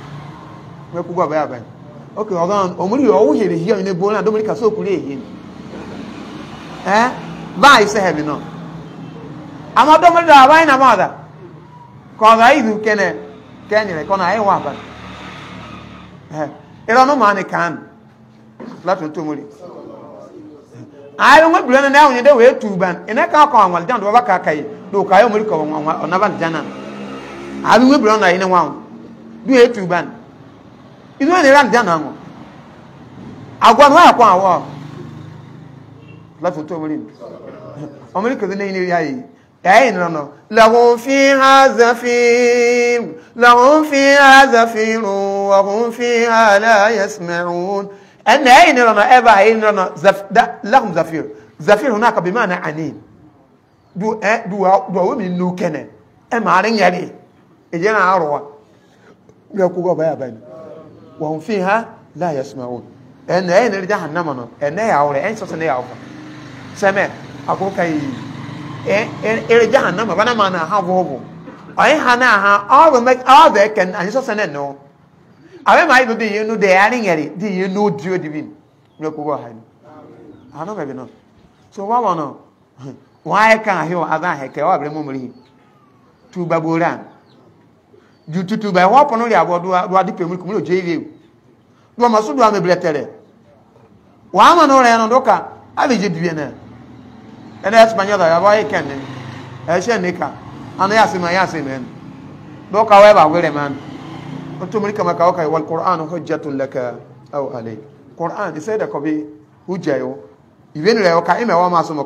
mɛkugwa bɛyɛ aban ok ɔgan ɔmuli ɔwu hɛrɛ hia ɔnyina gbɔn na domini kasa okuli ehi ni ɛ baa yi sɛ hɛbi nɔ ama domini da aban na maa da kɔɔza ayi du kɛnɛ kɛnyɛrɛ kɔnɔ ayi wa aban ɛ ɛrɛ ɔno maa ni kan lato tomori ayi ŋun bilen na n'awo nye de o ye tuuban ina k'a kɔn awali jan dɔbɔ k'a ka ye do k'a ye omuli kɔ ɔnabali jan na a bi ŋun bilen na yi ni ŋun bi o ye tuuban inú ẹni rà ní dáná wọn àgọ́ àwọn àpọ̀ àwọ̀ lọ́fún tó mú rí ọmọ ní kìrìtì lẹ́yìn rí ayé ẹ̀yẹ́ ìrànà lọ́hún fi ha zafin lọ́hún fi ha zafin ọ̀hún fi ha láyẹsìmẹ̀rún ẹ̀nà ẹ̀yẹ́ ìrànà ẹ̀bà ẹ̀yẹ́ ìrànà lọ́hún zafin zafin hùn àkàbí máa na àní duwawo mi nù kẹ́nẹ̀ ẹ̀ máa rí nyẹ́rì ìjẹ́ náà àrọ̀wá bí ọkọ̀ báyà báyà wọ́n fi ha láàyè sùnmọ́ ẹnna ẹ̀yìn nìyẹn jahannama no ẹnna yà awọrẹ ẹn sọsọ ne yà awọrẹ sẹmẹ akókò yìí ẹ ẹrẹ jahannama bana maa na ha wọwọ ọyẹ ha náà ha ọbẹ mẹ ọbẹ kẹ anyi sọsọ ne nọ abẹ maa yi do di yẹn nu dẹ ẹyà ni yẹri di yẹn nu di o di bi ní ọkọ wọ ha ni àná yìí tubaboran jututu ba wa pono ri abo duwa duwa di pemul kumlo jeve duwa masu duwa me bletere wa ama no re no doka ave je bibe na ene espanya da ba ye ken e she nika ana ya sima ya simen doka wa ba were man to muri kama ka ka wal qur'an hujjatun laka aw alayk qur'an sai da ko bi hujja yo ibenu re o ka ime wa ma so mo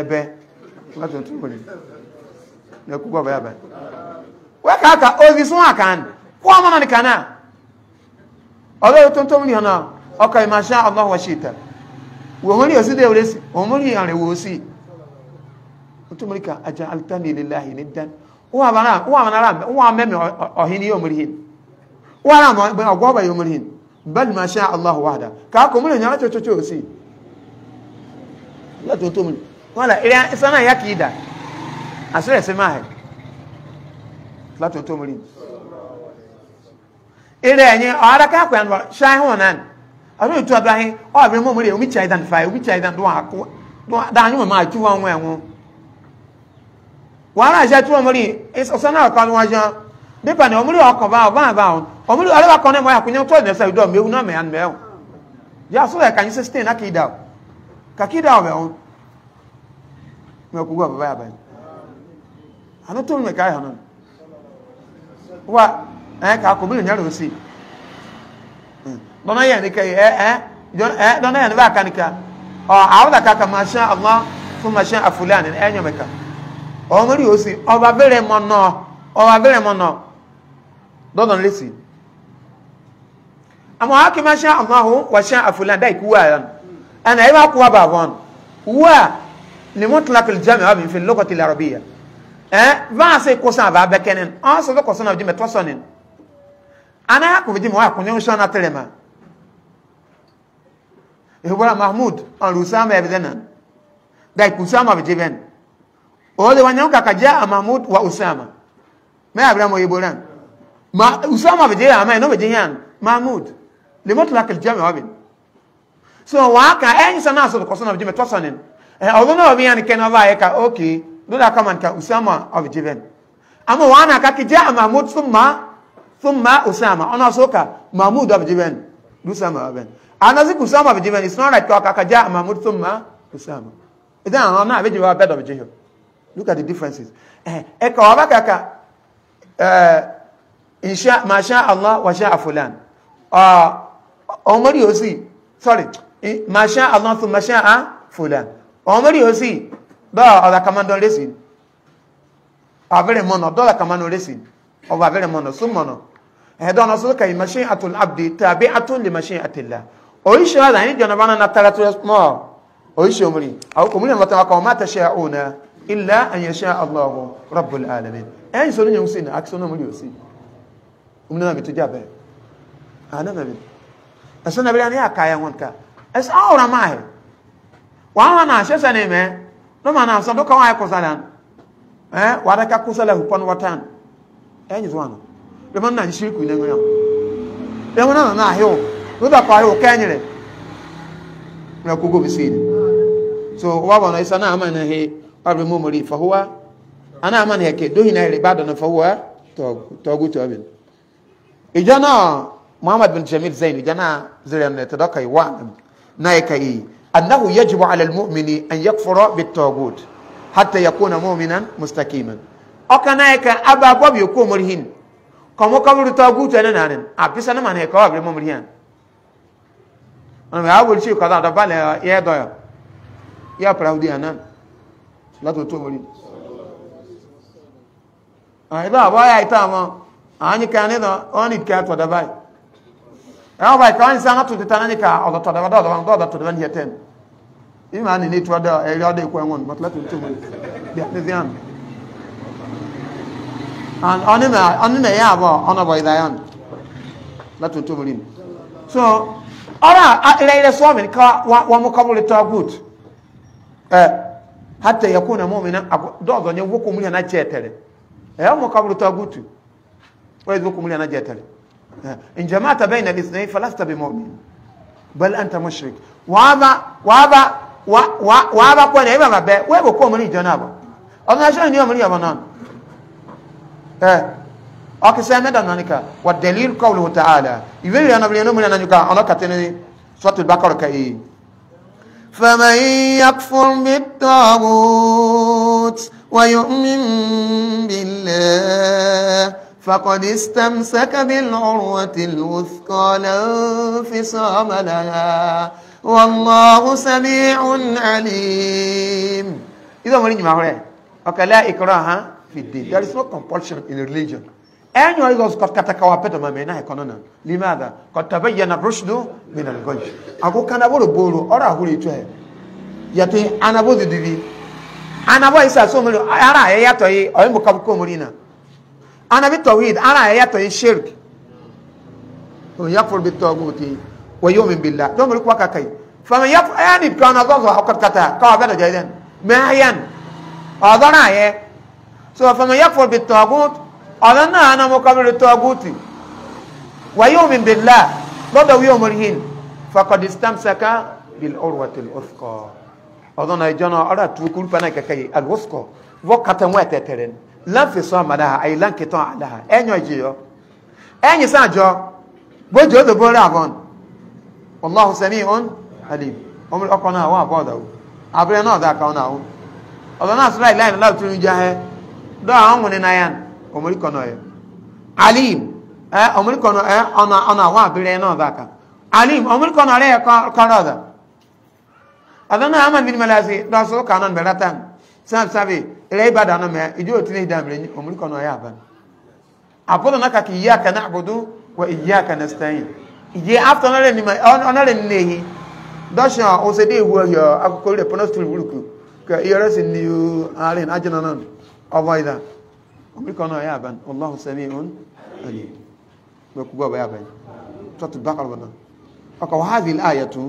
ebe wato tumuri da ku baba yaba waka aka ozi sun aka ni kuwa mama ni kana ọlọ́rọ̀ tó ń tó múlì ọ̀nà ọkọ̀ ìmáṣá ọlọ́wọ̀ ṣe ìtà wòmúlì òsì dé òrèsì òmúlì àrẹ̀wò òsì otumurika ajá altani lillahi ní dán wọ́n mẹ́mẹ́ ọ̀hìn ni yóò múlì hìn wọ́n rà mọ́ ọgbọ́ọ̀bà yóò múlì hìn bẹ́ẹ̀ ni máṣá ọlọ́wọ̀ wàdà káàkó múlì ìyàrá tó tó tó òsì lọ́tọ̀ tó múlì wala ile sana ya kida asire sema hai lato to muri ile enye ara ka kwa ndo shai ho nan aru tu abahin o abire mo muri omi chai dan fai omi chai dan do ako do da anyu ma tu wa nwa enwo wàhálà iṣẹ́ tí wọ́n mọ̀ rí ọ̀sán náà kan wọ́n jẹun nípa ni ọmọlúwà ọkọ̀ bá ọba àbá ọ̀hún ọmọlúwà ọlọ́wà ya náà mọ̀ àkúnyẹ́ tó ẹ̀dẹ̀ sẹ́ ìdọ̀ mẹ́wù náà mẹ́hàn mẹ́hàn yà umepungua baba habari anato mmekaa hano wa eh ka ko bilo nyalo si dona hmm. ya ni kai eh eh dona ya ni ba kanika ka ka masha Allah thumma sha fulani eh nyomeka o oh, mari ọ si o oh, ba bere mo no o oh, ba bere mo no dona lesi ama haki masha Allah wa sha fulani ya kuwa ana ai ba kuwa ba bon wa لمطلق الجمع في اللغة العربية vaase kosan va abɛkɛnɛn ɔn sɔsɔ kɔsɔn na bi mɛ tɔsɔnin ana ya kun bi di mɛ wa kun yɛn sɔn na tɛlɛ ma ehubara mahmud ɔn rusama yɛ bi dɛ na da ikusama bi di bɛn o de wa nyɛ ka ka a mahmud wa usama mɛ a bila mɔ yebo lan ma usama bi di yɛ n'o bi di yɛn mahmud lemɔtila kɛlɛ jɛ mɛ wa bi eh, so waa kan ɛn sɔn na sɔsɔ kɔsɔn na bi di ọlụna ọbịa nke nọba ya ka oke lụla kama nke usama of jiven ama wa na kaki je mahmud summa summa usama ona soka mahmud of jiven usama of jiven anazi usama of jiven it's not like ka kaka je mahmud summa usama idan ana na abeji wa bed of jihen look at the differences eh e ka wa kaka eh insha ma sha Allah wa sha fulan ah omari osi sorry ma sha Allah thumma sha fulan omri osi da oda kamando lesin avere mono dola kamando lesin o va avere mono su mono e do no so kai mashi'atul abdi tabi'atun li mashi'atillah oishi ala ni jona bana na taratu mo oishi omri au kumule mata ka mata sha'una illa an yasha Allah rabbul alamin en eh, so ni usin aksono omri osi umna bitu jabe ana ah, nabi eh, asana wana na shesa ne me no mana sa doka wa ko salan eh wada ka kusala hupon watan eh ni zuwana be man na shirku ne ngoya be man na hiyo no da kwa hiyo kenyele na kugo bisini so waba na isa na amana he abre mo mori fa huwa ana amana yake do hina ile bado na fa huwa to to gutu abin ijana muhammad bin jamil zain ijana zire ne to doka yi wa na yi أنه يجب على المؤمن أن يكفر بالطاغوت حتى يكون مؤمنا مستقيما أكنايك أبا باب يكون مرهين كما كبر الطاغوت أنا نانن أبيس أنا من هيك أبغى مرهين أنا أقول شيء كذا دبال يا دايا يا براودي أنا لا تطول أيضا أبغى أيتام أنا كأنه أنا كأنه تدبال أنا أبغى كأنه سانة تدتنا نكا أو تدبال أو تدبال أو تدبال يتم imani ni tuada eliada eh, ikuwa ng'ombe matlato mtume ya nidhiani an anima anima ya ba ana ba idayan lato mtume lini so ara ila ila swami ka wa, wa mukabule tagut eh hata yakuna mu'mina dozo nyevu kumlia na chetere eh na eh, baina falasta bal anta mushrik wa hadha wa hadha wàá bá pọ̀ ní ẹ̀yìn bàbá bẹ́ wẹ́ẹ̀bù kó ọmọ ní ìjọ náà bọ̀ ọmọ ẹ̀ṣọ́ ní ọmọ ní ọmọ náà ẹ̀ ọkìsẹ́ mẹ́ta náà nìkan wà dẹ̀lí kọ́wùlù wò tààlà ìwé ìrìn ọ̀nà ìrìn ọ̀nà nìkan ọ̀nà kàtẹ́ ní sọ́tù bákọ̀rọ̀ kẹ́ yìí. فمن يكفر بالطاغوت ويؤمن بالله فقد استمسك بالعروة الوثقى لا انفصام لها wallahu sami'un alim you don't worry about okay la ikraha fi din there is no compulsion in religion any one goes kat katakawa peto mame na ekonona limadha qad tabayyana rushdu min al-ghayy ako kana boro boro ora hore to e yate anabo didivi anabo isa so mo ara e yato yi o mo kabuko morina anabi tawhid ara e yato yi shirk o yakfur bit tawguti wa yu'min billah don mul kwa kakai faman yaf yani eh, kana zazo hakat kata ka ba da jaydan ma yan adana ah, ye eh? so faman yakfur bit tagut adana ah, ana mukabil taguti wa yu'min billah lọ́dọ̀ wí ọmọ rihin faqad istamsaka bil urwatil uthqa ọdọ́nà ìjọ́nà ọ̀rọ̀ àtúrúkúrú paná kẹkẹ alwuthqa wọ́n kàtà wọ́n ẹ̀tẹ̀tẹ̀rẹ̀ láǹfẹ̀sọ́ àmàdáha àyíláǹkẹtàn àdáha ẹ̀yàn ìjìyọ ẹ̀yìn sáàjọ gbójú ó lè bọ́ rẹ̀ àwọn wallahu sami'un alim ọmọ ọkọ̀ náà wọ́n àbọ̀ ọ̀dàwó àbúrẹ́ náà ọ̀dà kan náà ọ̀dọ̀ náà sọ́ra ìlànà láti tún jẹ́ ẹ dọ́ àwọn ọmọ nínú ayán ọmọríkọ̀ náà yẹ alim ọmọríkọ̀ náà ọ̀nà àwọn àbúrẹ́ náà ọ̀dà kan alim ọmọríkọ̀ náà rẹ̀ kọ́rọ̀ ọ̀dà ọ̀dọ̀ náà àmà bínú mẹ́lá sí lọ́sọ̀ kanon bẹ̀rẹ̀ tán sáà sábẹ̀ ilẹ̀ ìbàdàn náà mẹ́ ìjọ òtún ìdá mẹ́rẹ̀ ọmọríkọ̀ náà yà bá àbúrò náà kàkì iyyaka na'budu wa iyyaka ye after ọ̀nà rẹ̀ ní èyí dọ́ṣàn òṣèdè ìwò ẹ̀yọ̀ akọ́kọ́ rẹ̀ pọ́nọ́sítìrì burúkú kẹ ìyọrẹ́ sí ní àárín ajínà náà ọwọ́ ìdá omíkan náà yà bẹ́ẹ̀ Allahu sami'un alim gbẹ́kú gbọ́ bẹ́ẹ̀ bẹ́ẹ̀ tọ́tù bákàrọ̀ náà ọkọ̀ wà hàbí ayẹ̀tù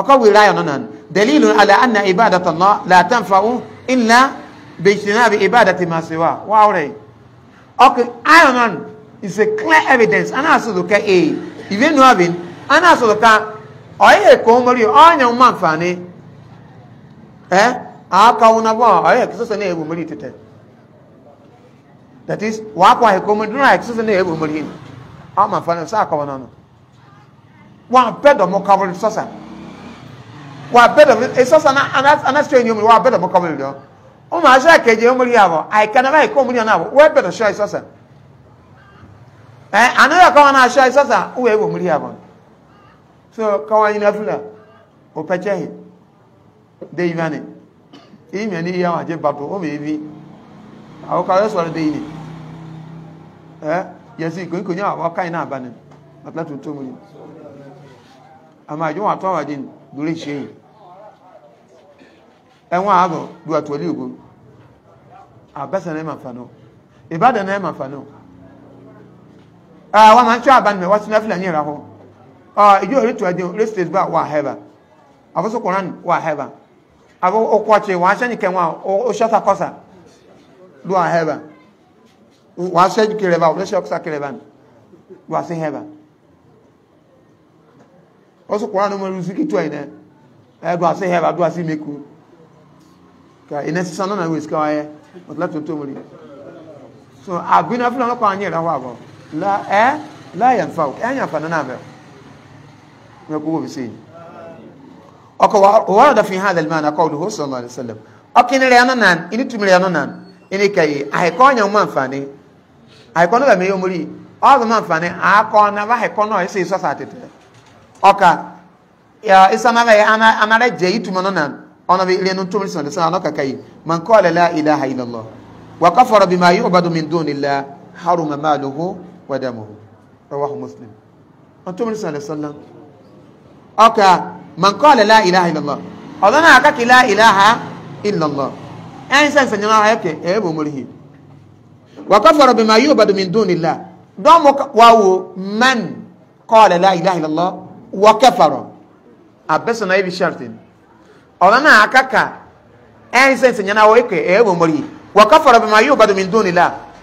ọkọ̀ wí ala anna ibadata Allah la tanfa'u illa bi ijtinabi ibadati ma siwa wà is a clear evidence and also look at vivendo no avin ana solta ka komori onya umma mfane eh aka una ba oye kisosa na ebu mari tete that is wa kwa he komori na kisosa na ebu mari ama mfane sa kwa na wa pedo mụ kawri sosa wa pedo mụ sosa na ana ana strain yomi wa mụ mo kawri do o ma sha keje yomi abo i can never come na abo wa bedo sha sosa eh anaweza akawa na ashai sasa uwe hivyo mlia bwana so kawa ina fula upeche hii de ivane hii meni ya waje babu o bebi au kawe swala de ini eh yesi ko ko wa na abane matla to to muli ama jo wa Ah, wọn máa ń tún àbánimẹ̀ wá sí náfìlà ní ìràwọ̀ ah, ìjọ orí tó ẹdín orí stage bá wà hẹ́bà àfọ́sọ koran wà heva àbọ̀ ọkọ̀ ọ̀chẹ̀ wọ́n aṣẹ́ nìkẹ́ wọn ó ṣọ́ta kọ́sà ló wà hẹ́bà wọ́n aṣẹ́ kiri bá olóṣè ọ̀kọ́sà kiri bá wà sí hẹ́bà ọ̀sọ̀ koran mọ̀ lùsí kí tó ẹ̀ náà ẹ̀ dùn àṣẹ hẹ́bà dùn àṣẹ mẹ́kù kà iná sísan náà la eh la yanfau enya eh, fa nana amel nakuwa bisini aka warada fi hadha almana qawluhu sallallahu alaihi wasallam akinere ananan ini tumire ananan ini kai ai ko nya manfani ai ko na me yomuri azu manfani a ko na ba he ko no isi so satete oka ya isana ba ana anare je ituma nanan ona bi ilenu tumire sallallahu alaihi wasallam kai man qala la ilaha illallah wa kafara bima yu'badu min dunillah haruma maluhu wadamuhu rawahu muslim an tumri sallallahu alaihi aka man qala la ilaha illallah adana aka ki la ilaha illallah ayin san san jama'a yake e bo murihi wa kafara bima yubadu min dunillah don mo wawo man qala la ilaha illallah wa kafara abesana ibi shartin adana aka ka ayin san san jama'a yake e bo murihi wa kafara bima yubadu min dunillah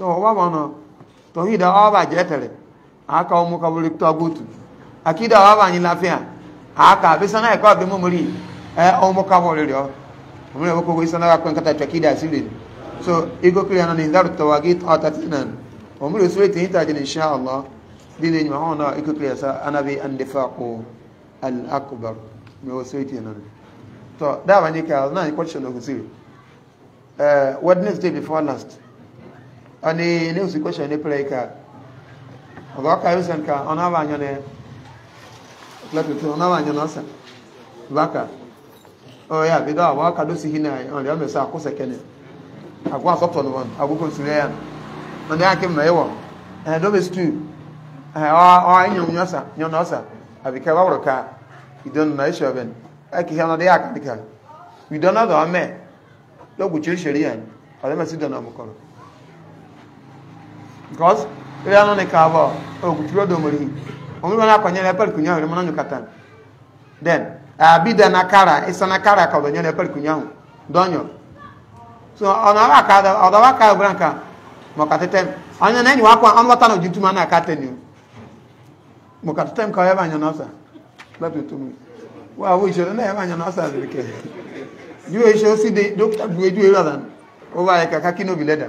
so wa wana tauhid wa ba jetare aka o muka buri tagutu akida wa ba ni lafiya aka bi eh, sana e ko bi mu muri e o muka buri ro mu ne ko sana ka kan kata takida sirri so igo kiri ana ni ndar tawagit atatinan o mu resule tin ta jin insha Allah dine ni ma ego igo kiri sa anabi andifaqu al akbar mi wasai tinan to da ba ni ka na ni question of zero uh wednesday before last ọ na-ezukọcha n'epere ike ọ ga-ọka ụzọ nka ọ na na ọtụtụ ọ eh, na baka ọ ya bido agba ọka dosi hi na ọ rịọ mesa akwụ sekene agwụ asọpụtọ n'ụwa agwụkwọ nsiri ya ọ na aka mma ịwọ edobe stew ọ enyo eh, nyo ọsa nyo na ọsa ka ọ ka na na aka na ya ọ dị na because ebe anọ ni ka abụọ okwuchiri odo mori onwere na akwanyere epel kunye ahụ mana nyukatan then abida na kara isa na kara ka ọdọ nyere epel kunye ahụ dọnyọ so ọdọwa aka ọdọwa aka ọbụla nka maka tetem onye na enyi wakwa ọnụ wata na ojutu ma na aka tenu maka tetem ka ọ ebe anya n'ọsa lọtụtụ m wa bụ isoro na ebe anya n'ọsa ziri ke juwe isoro si dị dọkịta juwe juwe rọdan ụgbọ anyị ka kaki n'obi leda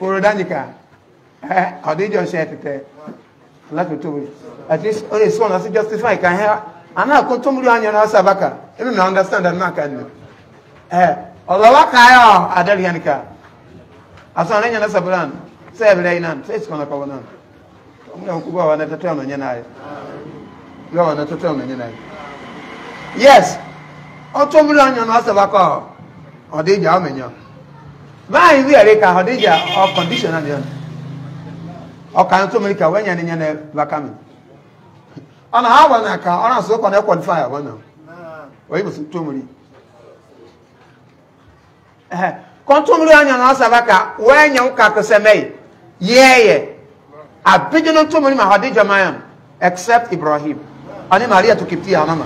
Korodanyika ọ dịghị ọsịa etete alakụtụwe at least ọ na-esi ọna si justify ka ihe a na-akụtụ mmiri anya na ọsọ abaka ebe na understand and mark and ee ọlọwa ka ya adịrị ya nika asọ na enye na sabaran sị ebere ya nan sị esi kọna kọwa nan ọmụda nkwụba ọwa na tete ọna nye na anyị ọwa na tete ọna nye na anyị yes ọtụ mmiri anya na ọsọ abaka ọ dịghị ọ menye ọ van wiere ka Khadija ọ kọndishọn na dịọn ọka ntụ mmiri ka wee nye n'inye na vakami ọ na ha gwa na ka ọ na-asụ ụkọ na ekwalifai abụọ na wee bụ ntụ mmiri kọntụ mmiri anya na asaba ka wee nye ụka kụsemei yee ye abijọ na ntụ mmiri ma Khadija mayam except Ibrahim ọ na Maria tukipti ya mama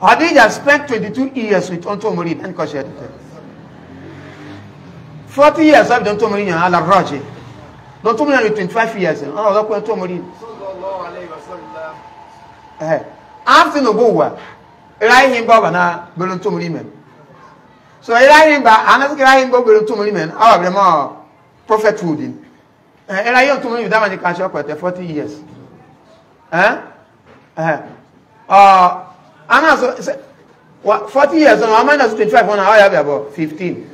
Khadija spent 22 years with ntụ mmiri then kọshie Forty years sábì tó ń mọ̀rí yàn ala rọ́ọ̀jì lọ tó mọ̀rí twenty-five years ọ̀rọ̀ ọ̀dọ́kùnrin tó mọ̀rí yàn. after nogo wa eh, irahin ba bana eh, belon tó mọ̀rí mẹ́m so irahin ba anasi irahin ba belon tó mọ̀rí mẹ́m awa bẹ̀rẹ̀ mọ́ prophet wood in irahin tó mọ̀rí yàn dáhùn ní kan ṣe ọ̀pẹ̀tẹ̀ 40 years. ana eh? oh, so 40 years ọ̀nà ọmọ ẹ̀dá 25 ọ̀nà ọ̀yà bẹ̀ bọ̀ fifteen?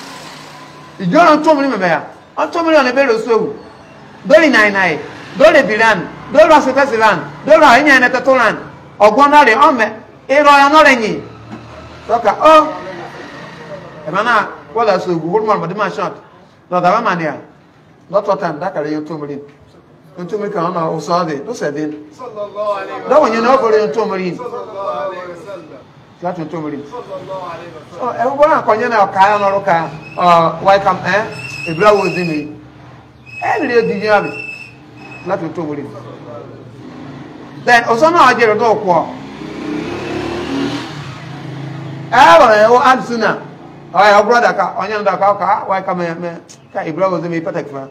ijoro ntomri mebe ya ntomri ọ na-ebere osowu dori nainai dori biran dori asetesiran dori ọnyẹ neteturan ọgbọnari ọmẹ irọ ya nọrẹnyi tọka ọ ẹmana wọlé asogu wọlọmọ ọmọdé máa ṣọt lọdà wà mànìyà lọtọtàn dákàrẹ yẹn ntomri ntomri kan ọ̀nà ọ̀sọ́ ọ̀dẹ̀ lọ́sẹ̀dẹ̀ lọ́wọ́ yẹn náà ó fọlẹ́ ntomri latin to miri so ewu bora ko nyana ka ya noru ka uh why come eh ibra wo zini e ri di ya bi latin to miri then o so na ajere do ko e bora o absuna ay o brother ka onyan da ka ka why come me ka ibra wo zini perfect fa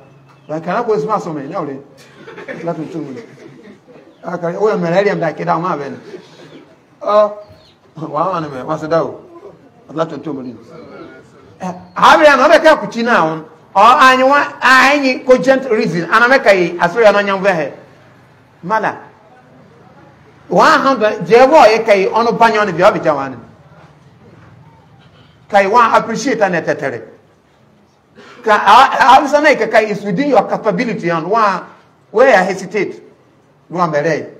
la kana ko sma so me na ore latin to miri aka o ya mere ri am da ke da ma be oh wawane me wase dawo Allah ton to mudin habe ya nabe ka kuchi na on o anyi wa anyi ko gent reason ana me kai aso ya no nyamwe he mala wa ha hamba jewo ye kai onu banyo ni bi obi jawani kai wa appreciate an tetere ka abisa na kai is within your capability and wa where hesitate wa mbere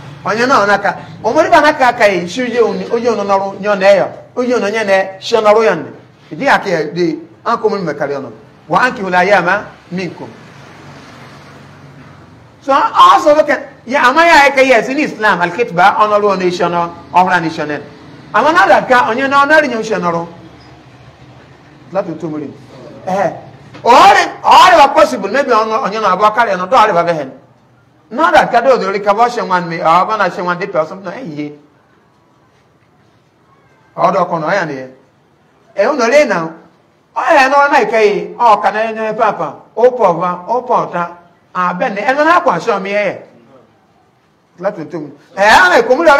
onye na onaka omori ba naka aka yi shi oye oni oye ono noru nyo na eyo oye ono nye na shi onoru ya ndi idi aka ya de anko mu mekari ono wa anki hula ya ma minkum so also look at ya ama ya aka yes in islam al kitba onoru ono ishi ono ohra ni shi onen ama na da ka onye na onari nyo shi onoru lati to muri eh ore ore wa possible maybe onye na abakari ono do ore ba behen Not that Kado the recovery one may or one action one day or something. Hey, or the Cono, and eh, eh, eh oh, no lay now. I know I can, or can I oh, oh, Papa, ah, Ben, eh, show me Let me eh, I come can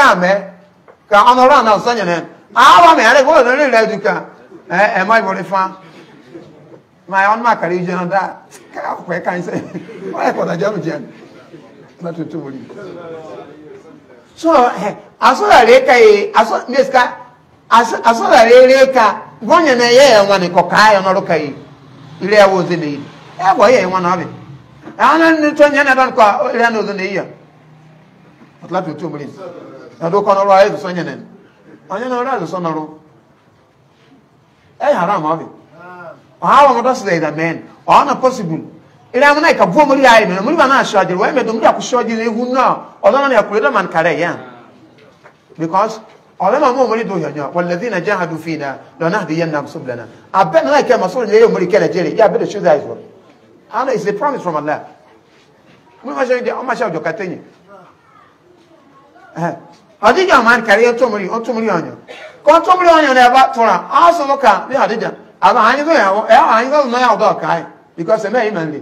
now, son, me, I go eh, am I very far? My own that. Can I not to Tumuli. So, asọlarịka asọ mesika asọlarị ereka ya enwa ya n'ọrụ ka ile ya wozi na ili ya bụ ya enwa na ya na ndị tụ onye na-adọ nkwa ile na ozi na iyi ya ọtụla tụ otu omeri na ọdụ ụkọ n'ọrụ ahụ sonye na onye na ọrụ ahụ sọ n'ọrụ ya hara ma ọbịa mee ọ ira muna ka vuo muri ya imeno muri bana shoje wa imedo muri akushoje ne hu na olona ne akurira man kare ya because olema mo muri do yanya walladhina jahadu fina la nahdiyannahum sublana abena na ka masul ne muri kala jere ya bedo shoje izo ana is a promise from allah mo ma shoje o ma shoje katenye eh adija man kare o to muri o to muri yanya ko to muri yanya ne ka ne adija aba anyi do ya e anyi do do kai because e me imani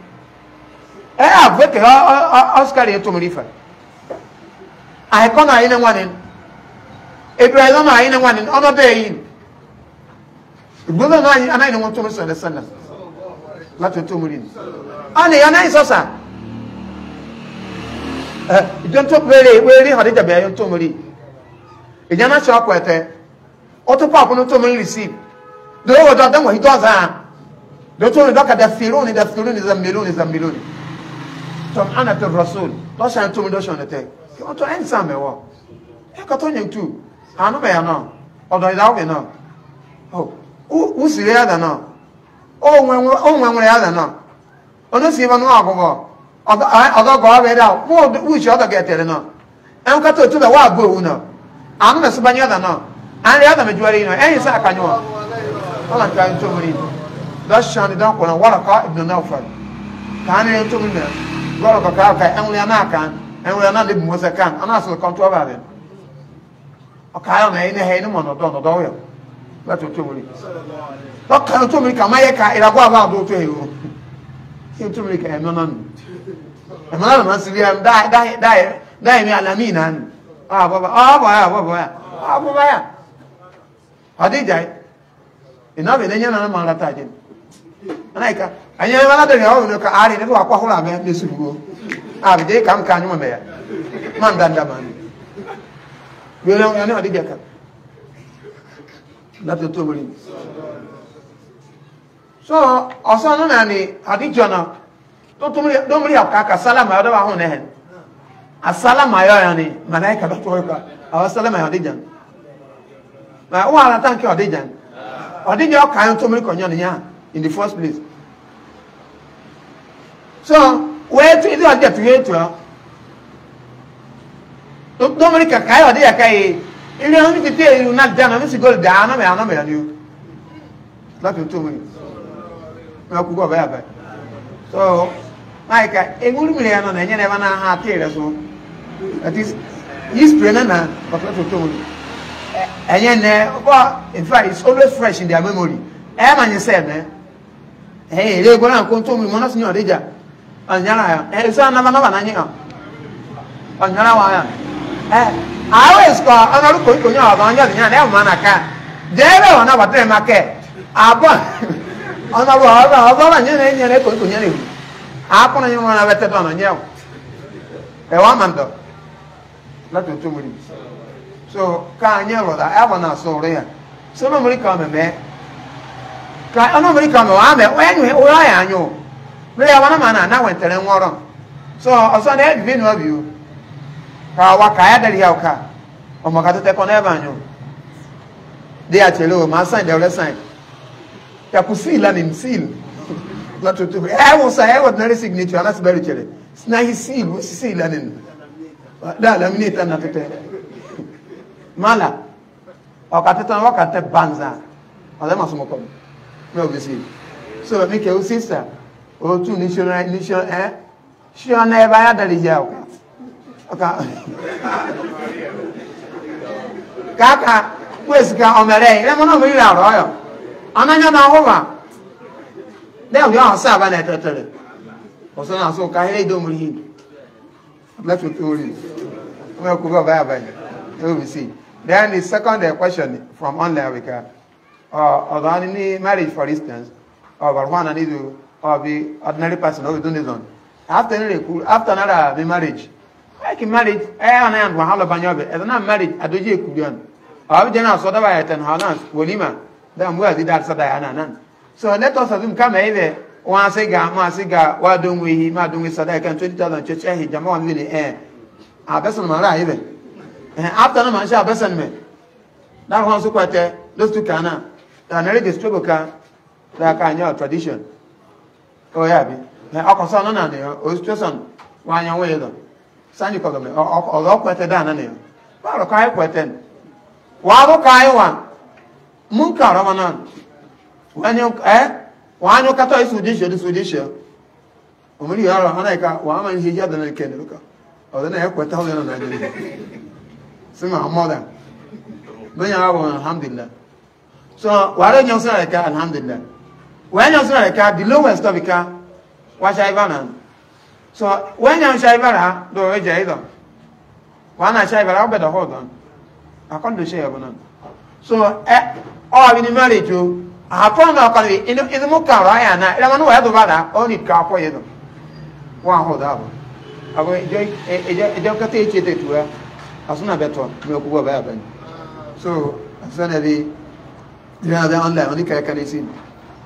eya abụọ ekeghe ọskari etomiri ife ahịkọ na ayịne nwanne ebere lọ na ayịne nwanne ọnọdụ eyi gbolo na anyị anaghị nwe ntomiri sọrọ sọrọ láti ntomiri ni ọ na ya anaghị sọsa ìjọ tó péré wéré hàn dídàbí ayọ ntomiri ìjọ náà ṣe ọkọ ẹtẹ ó tún pàkó ní ntomiri receive lọ́wọ́ dọ́dọ́ wọ̀nyí dọ́ọ̀sán lọ́tọ́ ní dọ́kà dàfírún ní dàfírún ní zambirún ní zambirún ní. tọnanatul rasul lọsàn tó mi lọsàn tẹ kí wọn tọ ẹ ń sàn mẹwọ ẹ kọtọ yẹn tu àánú bẹ yàn náà ọdọ ìdáwó bẹ náà ó sìrè yàdà náà ó nwẹnwẹrẹ yàdà náà onísìí bá níwọn àgùnbọ ọdọ gọọ bẹ dà wú ìṣe ọdọ gẹtẹrẹ náà ẹ gɔlɔ kɔkɔ awo ka ɛnwulɛ naa kan ɛnwulɛ naa de bu mose kan ɔna sɔrɔ kɔntu ɔba bɛ ɔka ayɔ na ɛyinɛ hɛ ɛyinɛ mɔnɔ dɔn dɔdɔ yɛ lati o tó wuli ɔka o tó wuli kama yɛ ka irago ava do o tó yɛ o o tó wuli ka ɛmɛ nanu ɛmɛ nanu ma siri ɛmu da da da yɛ da yɛ mi alami nanu ɔbɔ ɔbɔ ya ɔbɔ ya ɔbɔ ya ɔdi dza yɛ ìnáwó ɛdɛ nyɛ nanu ma ɔlata adi ɛnayika anya ema na dere awu ka ari ne wa kwa hura me me su go ka nyuma me ya man dan da man we le nya ne adi ka na to to so oso no na ni adi jona to to mori do mori ka Sala salama ya do wa hu ne hen asalama ya ya ni malaika ba to ka awasalama ya adi jan ma wa ala tan ki adi jan adi jan ka yan to mori ko nya ya in the first place so where do wetu ili wajia tuyetu ya domini kakayo wadi ya kai ili honi kitia ili unajana misi goli daana me aname You. niyo lapi utumini mwa kukua baya baya so like, maika million. mile yano na enyene wana hati ile so that is yispre nana but lapi And then, well in fact it's always fresh in their memory ẹ ma nye sẹ ẹ nẹ ẹ ẹ ilé ìgbọ́nà kó tó mi mọ́nà sí ní Anyala ya. Eh, so anama mama nanyi ka. Anyala wa ya. Eh, awe sko ana lu ko ko nya wa nya nya na ma na ka. Jebe na ba te ma ke. Abo. Ana lu ala ala na nya nya na ko ko nya ni. na nya na bete to na nya. do. La to to muri. So ka nya ro da abo na so re ya. So no muri me me. Ka ana muri ka me wa me. Wa mmiri awa nama na na wentere nwọrọ so ọsọ na ebibi na obi ka wa ka ya dari ya ụka ọmọ ka tete kọ n'ebe anyụ dị ya chere o ma sign dere sign ya kwụ seal anim seal na tutu e wụ sa e ordinary signature ana sibere chere si na ihe seal wụ si seal anim da laminate na tete mala ọka tete na ọka tete banza ọ dị masọmọkọ m na obi so mi ke o sister o tu ni shona ni shona eh shona e baya dari jao ka kaka pues omere le mo no mi ra ro na ho ba le o yo sa ba na so na do muri hidu le tu tu ri o ko ba ba ba will see then the second question from online we can uh, or marriage for instance or one and do or the ordinary person or we do this one after nreku after nara be marriage like marriage eh on hand wahala banyo be as na marriage adoji ekubi on or be jena so da ba ten halas wolima then we did that sada yana nan so let us assume come here wọn eh, ase ga wọn ase ga wọn adonwe yi ma adonwe sada ikan twenty thousand church ẹhin jama wọn mi ni ẹ abẹsẹ numu ara yi bẹ after numu ase abẹsẹ numu náà wọn so kọtẹ lọsi tu kan náà na marriage is struggle kan that kind tradition oyabi na ọkọsọ nọ na nìyọ osituason wanya wọnyi dọ sanji kọdọ mi ọdọ kwẹtẹ dá nà nìyọ báwo kọ kwa kwẹtẹ ni wàá kọ ayé wa mú nkà rọmọ náà wani ẹ wàá nyọ kátó ayé sùdíṣẹ ní sùdíṣẹ òmùlí yàrá ọhán náà yìí ká wàá máa ń ṣe jáde náà kẹne lóka ọdọ náà yẹ kwẹtẹ ọdọ náà nàìjíríà sinmi àwọn mọdà bẹẹni àwọn alhamdulilayi so wàá rẹ nyọ sọ àyíká alhamdulilayi when you're sitting in car, the lowest of stop the car, what shall I So when you're shaibara, ah, do you jay them? When I shaibara, I'll better hold on. I can't do share one. So eh, all oh, in the marriage, you oh. have found out can be in the muka right now. I don't know where to bother. Only car for you. One hold up. I go enjoy eh, enjoy kati eche te tuwa. Asuna beto mi okuwa ba ben. So asana bi. Yeah, they're online. Only can I can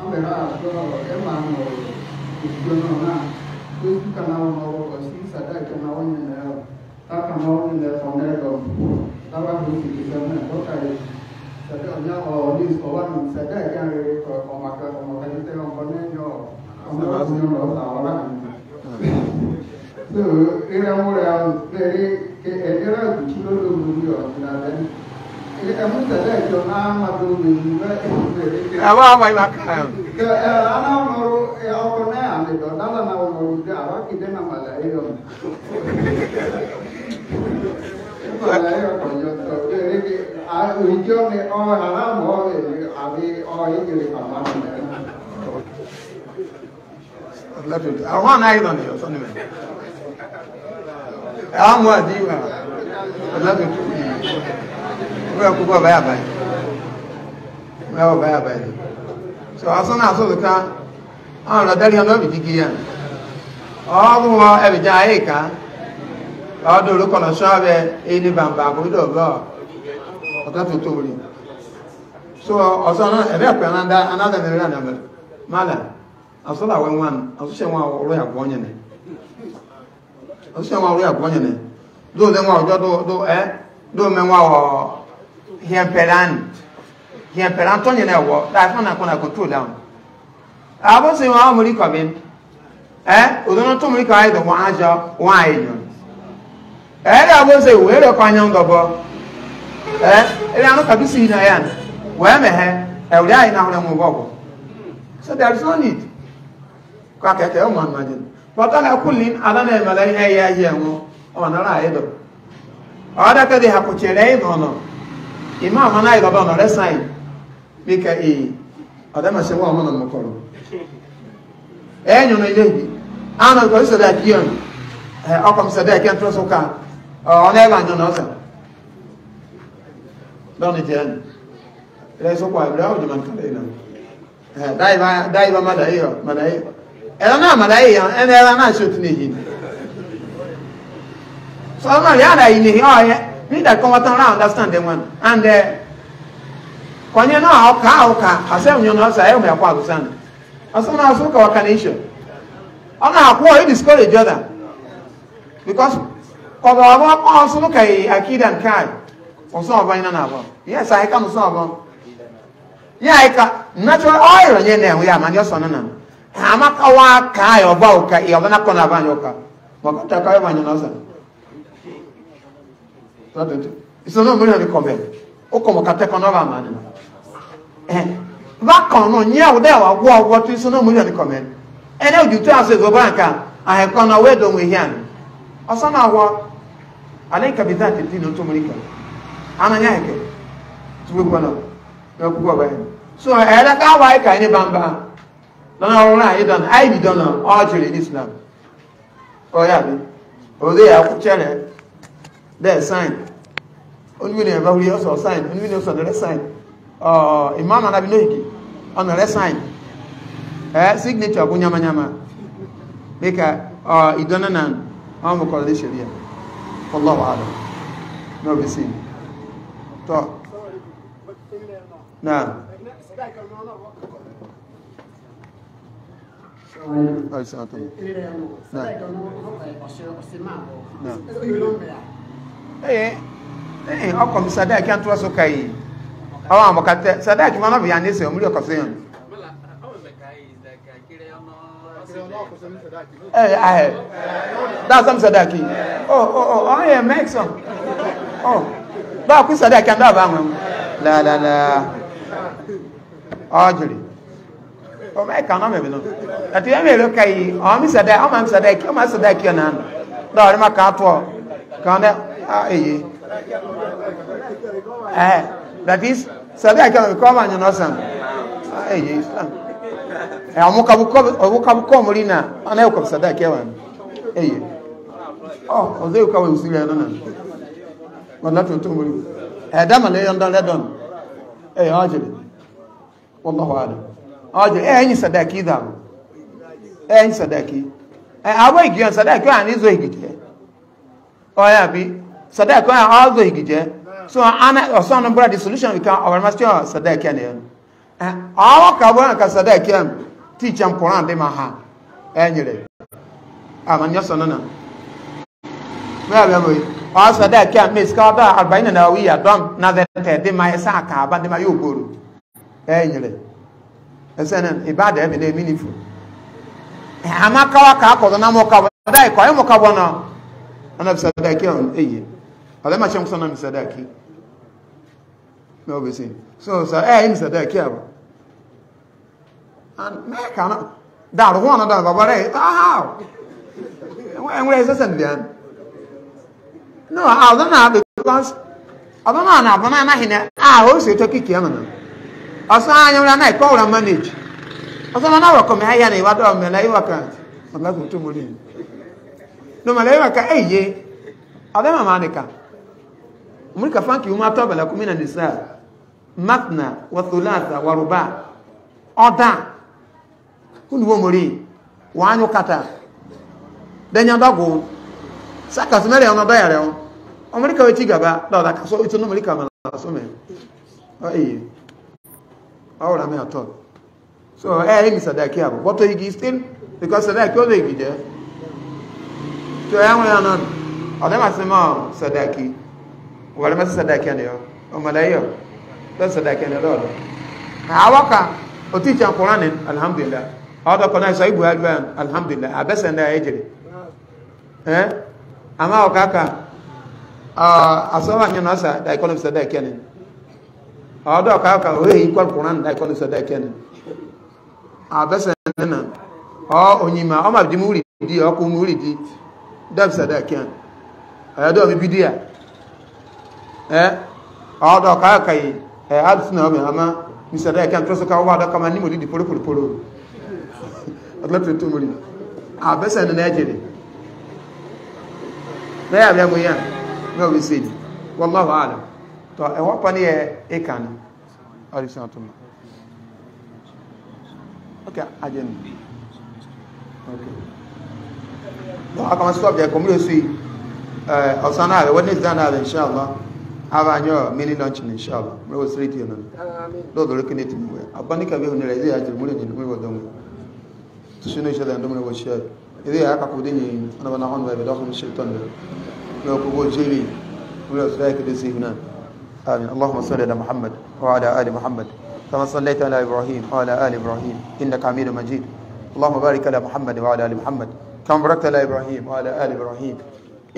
ambera aso emano isiono na kwesu kana wono osi sada kana wonye na yo ta kana wonye na fonere do ta ba ku si kisa na to kai sada nya o ni so wa ni ni te ko ne yo ko ma ni no ta ora so era ke era ku lo lo mu awa awa iba kan. ana ɔnɔru ɔkɔ ne ale dɔ n'ala na ɔnɔru de aba kide na mala yi yɔ. mala yi yɔ ni ɔ ala mɔ abi ɔ ekele papa mi lɛ. àwọn àná yìí lọ ni ọsán ni wọ́n yẹ kó bọ́ báyà báyìí wọ́n yẹ kó báyà báyìí so asọ́n náà sọ̀rọ̀ ká àwọn ọ̀rọ̀ dẹ́rẹ́ ọ̀nà òbí kíkí yẹn ọ̀ọ́dún wọ ẹ̀bìjà ayé ká ọ̀ọ́dún orúkọ náà sọ abẹ èyí ní bàǹbà àkójọ ọ̀gọ́ ọ̀tá tó tó rí so ọ̀sán náà ẹ̀rẹ́ ẹ̀pẹ́ anáda mẹ́rin náà nàbẹ̀ mọ́lá asọ́là wẹ́n wọn asọ́sẹ́ wọn ọ̀rọ̀ yàgbọ́ yẹn nẹ asọ́sẹ́ wọn ọ̀rọ̀ yàgbọ́ yẹn nẹ dóò lẹ́wọ̀n ọjọ́ dóò ẹ́ dóò mẹ́wọ̀n ọ̀ hiɛmpɛlan hiɛmpɛlan tɔ nyina ɛwɔ daa fana na kɔ na control down abo se wa omori kɔmi ɛ odono tó omori kɔ ayi do wɔn adzɔ wɔn ayi nyɔ ɛyɛ dɛ abo se wo ere kɔ anyam dɔbɔ ɛ ɛyɛ ano kabi si na yan wɔyɛ mɛ hɛ ɛwuri ayi na hɔn ɛmu bɔbɔ so there is no need kɔ akɛtɛ ɛmu amadi pɔtɔ la kulin ala na ɛmɛ la ɛyɛ ayi ɛmu ɔmɔ nara ayi do ɔdaka de hakutsi rɛ yi nɔnɔ ima mana ga ba na resai bika e adama se wa mana mo koro enyo no ile ana ko se da kiyon eh akom se da kiyon troso ka ona e ba nyo no se don ite en le so kwa ibra o de man kale na eh dai ba dai ba mada iyo mada iyo era na mada iyo en era na shot ni hin so ma ya da ni hi o ye read that come out and understand them one and uh, kwa nye na ọka ọka asa enyo na ọsa ayo mekwa agusa na asa na aso ka waka nisho ọ na akwọ you discourage other because kọba ọba ọkọ ọsọ ka yi akida nke a ọsọ ọba ina na abọ yes ayi ka ọsọ ọba ya ayi ka natural oil nye na enwe ya ma ndị ọsọ na na amaka wa ka ayi ọba ụka ya ọba na kọ na abanye ụka ma ọ ka ta ka ọba anya na ọsọ na Zato, ìṣòro náà múlẹ̀ ní kọ̀bẹ̀ ó kọ̀ mọ̀ká tẹ́kọ̀ náà bàmà nínú bákan náà ní àwùdá ìwà wọ́ ọwọ́ tí ìṣòro náà múlẹ̀ ní kọ̀bẹ̀ ẹni òjò tó àṣẹ ìgbọ̀ báǹkà àhẹ̀kọ́ náà wẹ́ dòun ìhí àná ọ̀sán náà wọ alẹ́ ìkàbí dáàtì tí ìlú tó múlẹ̀ kọ̀ àná ní àhẹ̀kẹ́ tó gbogbo náà ní ọkùnkùn ọ̀bẹ̀ so ẹ̀rẹ́ káwà ìkà ní bàmbá lọ́nà ọ̀run náà yìí dọ̀nà àìbì Islam ọ̀yà mi òde àkúchẹ́rẹ̀ there sign Only onímìnì ẹ̀bá wúrí ọ̀sọ̀ sign onímìnì ọ̀sọ̀ ọ̀nà rẹ̀ sign uh, imam anabi lóyìnkì ọ̀nà rẹ̀ sign ẹ̀ eh, signature ọ̀gbọ́n nyamanyama bíkà ìdáná uh, náà àwọn ọmọ kọ̀ọ̀lẹ́ ṣẹlẹ̀ Allahu a'lam náà bí sí tọ́ náà Ayi sanatọ. Ilé ẹ̀rọ, sẹ́dá ìdáná ọ̀sẹ̀ máa bọ̀. Ilé ọ̀mẹ́yà ọkọ̀ mi sadaki an tura so ka yi awa mo kate sadaki mana bi ane se omuri ọkọ̀ se yan eh eh that's some sadaki oh oh oh oh yeah make some oh ba ku sadaki an da ba mu la la la ajiri o me ka na me bi no ati me lo kai o mi sadaki o ma mi sadaki o ma sadaki o na do re ma ka to ka ne Ah, eye eh, eh. eh that is sabi ake ọkọ ma nyina Ah eye islam eh ọmụkabụkọ muri na ọ na-ekọpụ sada ake wa eye ọ ọzọ ekwu awa usiri ya nana ọdọ tuntun mụrụ ẹdá ma lẹyọ ndọ lẹdọn eye ọjịrị wọlọhụ adị ọjịrị ee enyi sada ake ịda ee enyi sada ake ee abụọ igi sadaki ọ a na-ezo egide ọ ya bi Sadek onye ọzọ igije so ọsọ na mbụra the solution ka ọbaramasị master Sadek na ya ọwụ ka bụrụ Sadek ya ticha mpụrụ ndị ma ha enyere amanya sọnụ na wee bịa bụ ọ Sadek ya na awi ya dọm na ma ịsa aka aba ndị ma ugboro enyere ese na ịbada na eminifu amakawa ka akọzọ na mụkabụ Sadek eh, Halama shan kusa na mi sadaki. No be So sa eh mi sadaki aba. And me kana da ro wana da baba re. Ah. En we se sen dian. No, I don't know because abama na abama na hina ah, ah o se to kiki amana. Asa anyamra na e ko ra manage. Asa na na ko me haya na iwa do múlíkà fáǹkì wọn tó àbàlà kúmínà nìsà matna wàtòláàtà wàrùbá ọ̀dà kúlùwọ́ mọ̀rí wọ́n á yún kàtà dẹ́yìn ọdọ́gùn sákàtú mẹ́rin ọ̀nà ọdọ́ yàrá wọn ọmọlíkà wọ́n ti gàba lọ́dà kásọ ìtúnú mọ̀líkà mọ̀lá sọ́mẹ̀ ọ̀ èyí so eh mi sadaki abo what to igi still because sadaki sadaki wọ́n mọ́ na sàdákì ẹnìyàn ọmọlẹ́yọ̀ lọ́ sàdákì ẹnìyàn lọ́ọ̀dọ̀ àwọ́ka òtíjà kùránì alhamdulillah ọdọ́kọ̀ náà sọ ìbùhálù alhamdulillah àbẹ́sẹ̀ náà ẹ jìrì ẹ́ àmá ọ̀káka asọ́wà da ọ̀sà dáikọ́lù sàdákì ẹnìyàn ọdọ́kọ̀ òwe ìkọ́lù kùránì dáikọ́lù sàdákì ẹnìyàn àbẹ́sẹ̀ náà ọ ònyìnmá ọmọ àbìdí múrìdí ọkùnrin múrìdí dábìsàdákì ẹnìyàn mi ọdọ kakai adsuna omi hama misada ya kyan trasoka wa da kama nimo di poro poro poro atlantin tumori a besa na nigeria na ya biya muyan na obi seji wallahu alam to ẹwọ pani ẹ ẹka ni ọdisi ọtọmọ ok ajẹni ok lọ akọmọ stop jẹ kọmúlẹ̀ sí ọ̀sán náà rẹ̀ wọ́n ní ìdáná rẹ̀ inshallah abajo mini lunch ni inshallah mwe street yono amen do do lekini timwe abani kabe hone lezi ya jumule ni mwe wadongo tushino inshallah ndo mwe washia ile ya ka kudini ana bana hon wa bidakhum shaitan mwe kubo jili mwe strike this evening amin allahumma salli ala muhammad wa ala ali muhammad كما صليت على ابراهيم وعلى ال ابراهيم انك حميد مجيد اللهم بارك على محمد وعلى ال محمد كما باركت على ابراهيم وعلى ال ابراهيم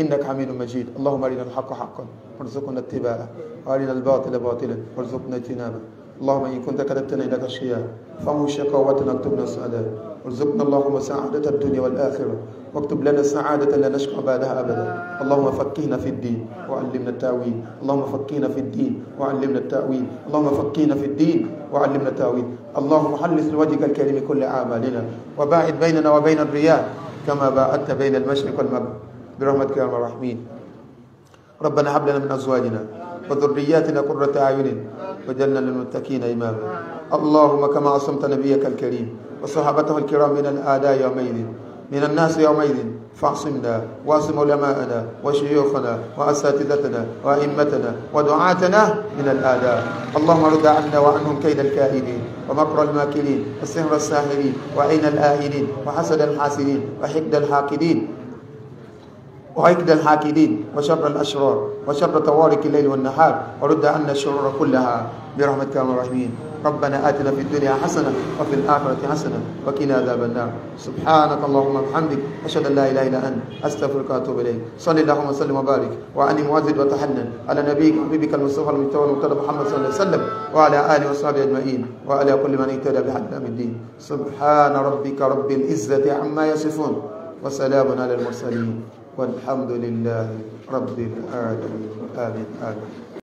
إنك حميد مجيد اللهم أرنا الحق حقا وارزقنا اتباعه وأرنا الباطل باطلا وارزقنا اجتنابه اللهم إن كنت كذبتنا إلى الشقاء فامه شقاوتنا اكتبنا السؤال وارزقنا اللهم سعادة الدنيا والآخرة واكتب لنا سعادة لا نشقى بعدها أبدا اللهم فقهنا في الدين وعلمنا التأويل اللهم فقهنا في الدين وعلمنا التأويل اللهم فقهنا في الدين وعلمنا التأويل اللهم حلص لوجهك الكريم كل أعمالنا وباعد بيننا وبين الرياء كما باعدت بين المشرق والمغرب برحمتك يا ارحم الراحمين ربنا هب لنا من ازواجنا وذرياتنا قرة اعين وجنة للمتقين اماما اللهم كما عصمت نبيك الكريم وصحابته الكرام من الاعداء يومئذ من الناس يومئذ فاعصمنا واصم علماءنا وشيوخنا واساتذتنا وائمتنا ودعاتنا من الاعداء اللهم رد عنا وعنهم كيد الكائدين ومكر الماكرين والسحر الساحرين وعين الآهلين وحسد الحاسدين وحقد الحاقدين وعقد الحاكدين وشر الأشرار وشر طوارق الليل والنهار ورد عنا الشرور كلها برحمتك يا الرحمين ربنا آتنا في الدنيا حسنة وفي الآخرة حسنة وقنا عذاب النار سبحانك اللهم وبحمدك أشهد أن لا إله إلا أنت أستغفرك وأتوب إليك صلى اللهم وسلم وبارك وأني وزد وتحنن على نبيك حبيبك المصطفى المجتبى المرتضى محمد صلى الله عليه وسلم وعلى آله وصحبه أجمعين وعلى كل من اهتدى بحكم الدين سبحان ربك رب العزة عما يصفون وسلام على المرسلين والحمد لله رب العالمين آمين آمين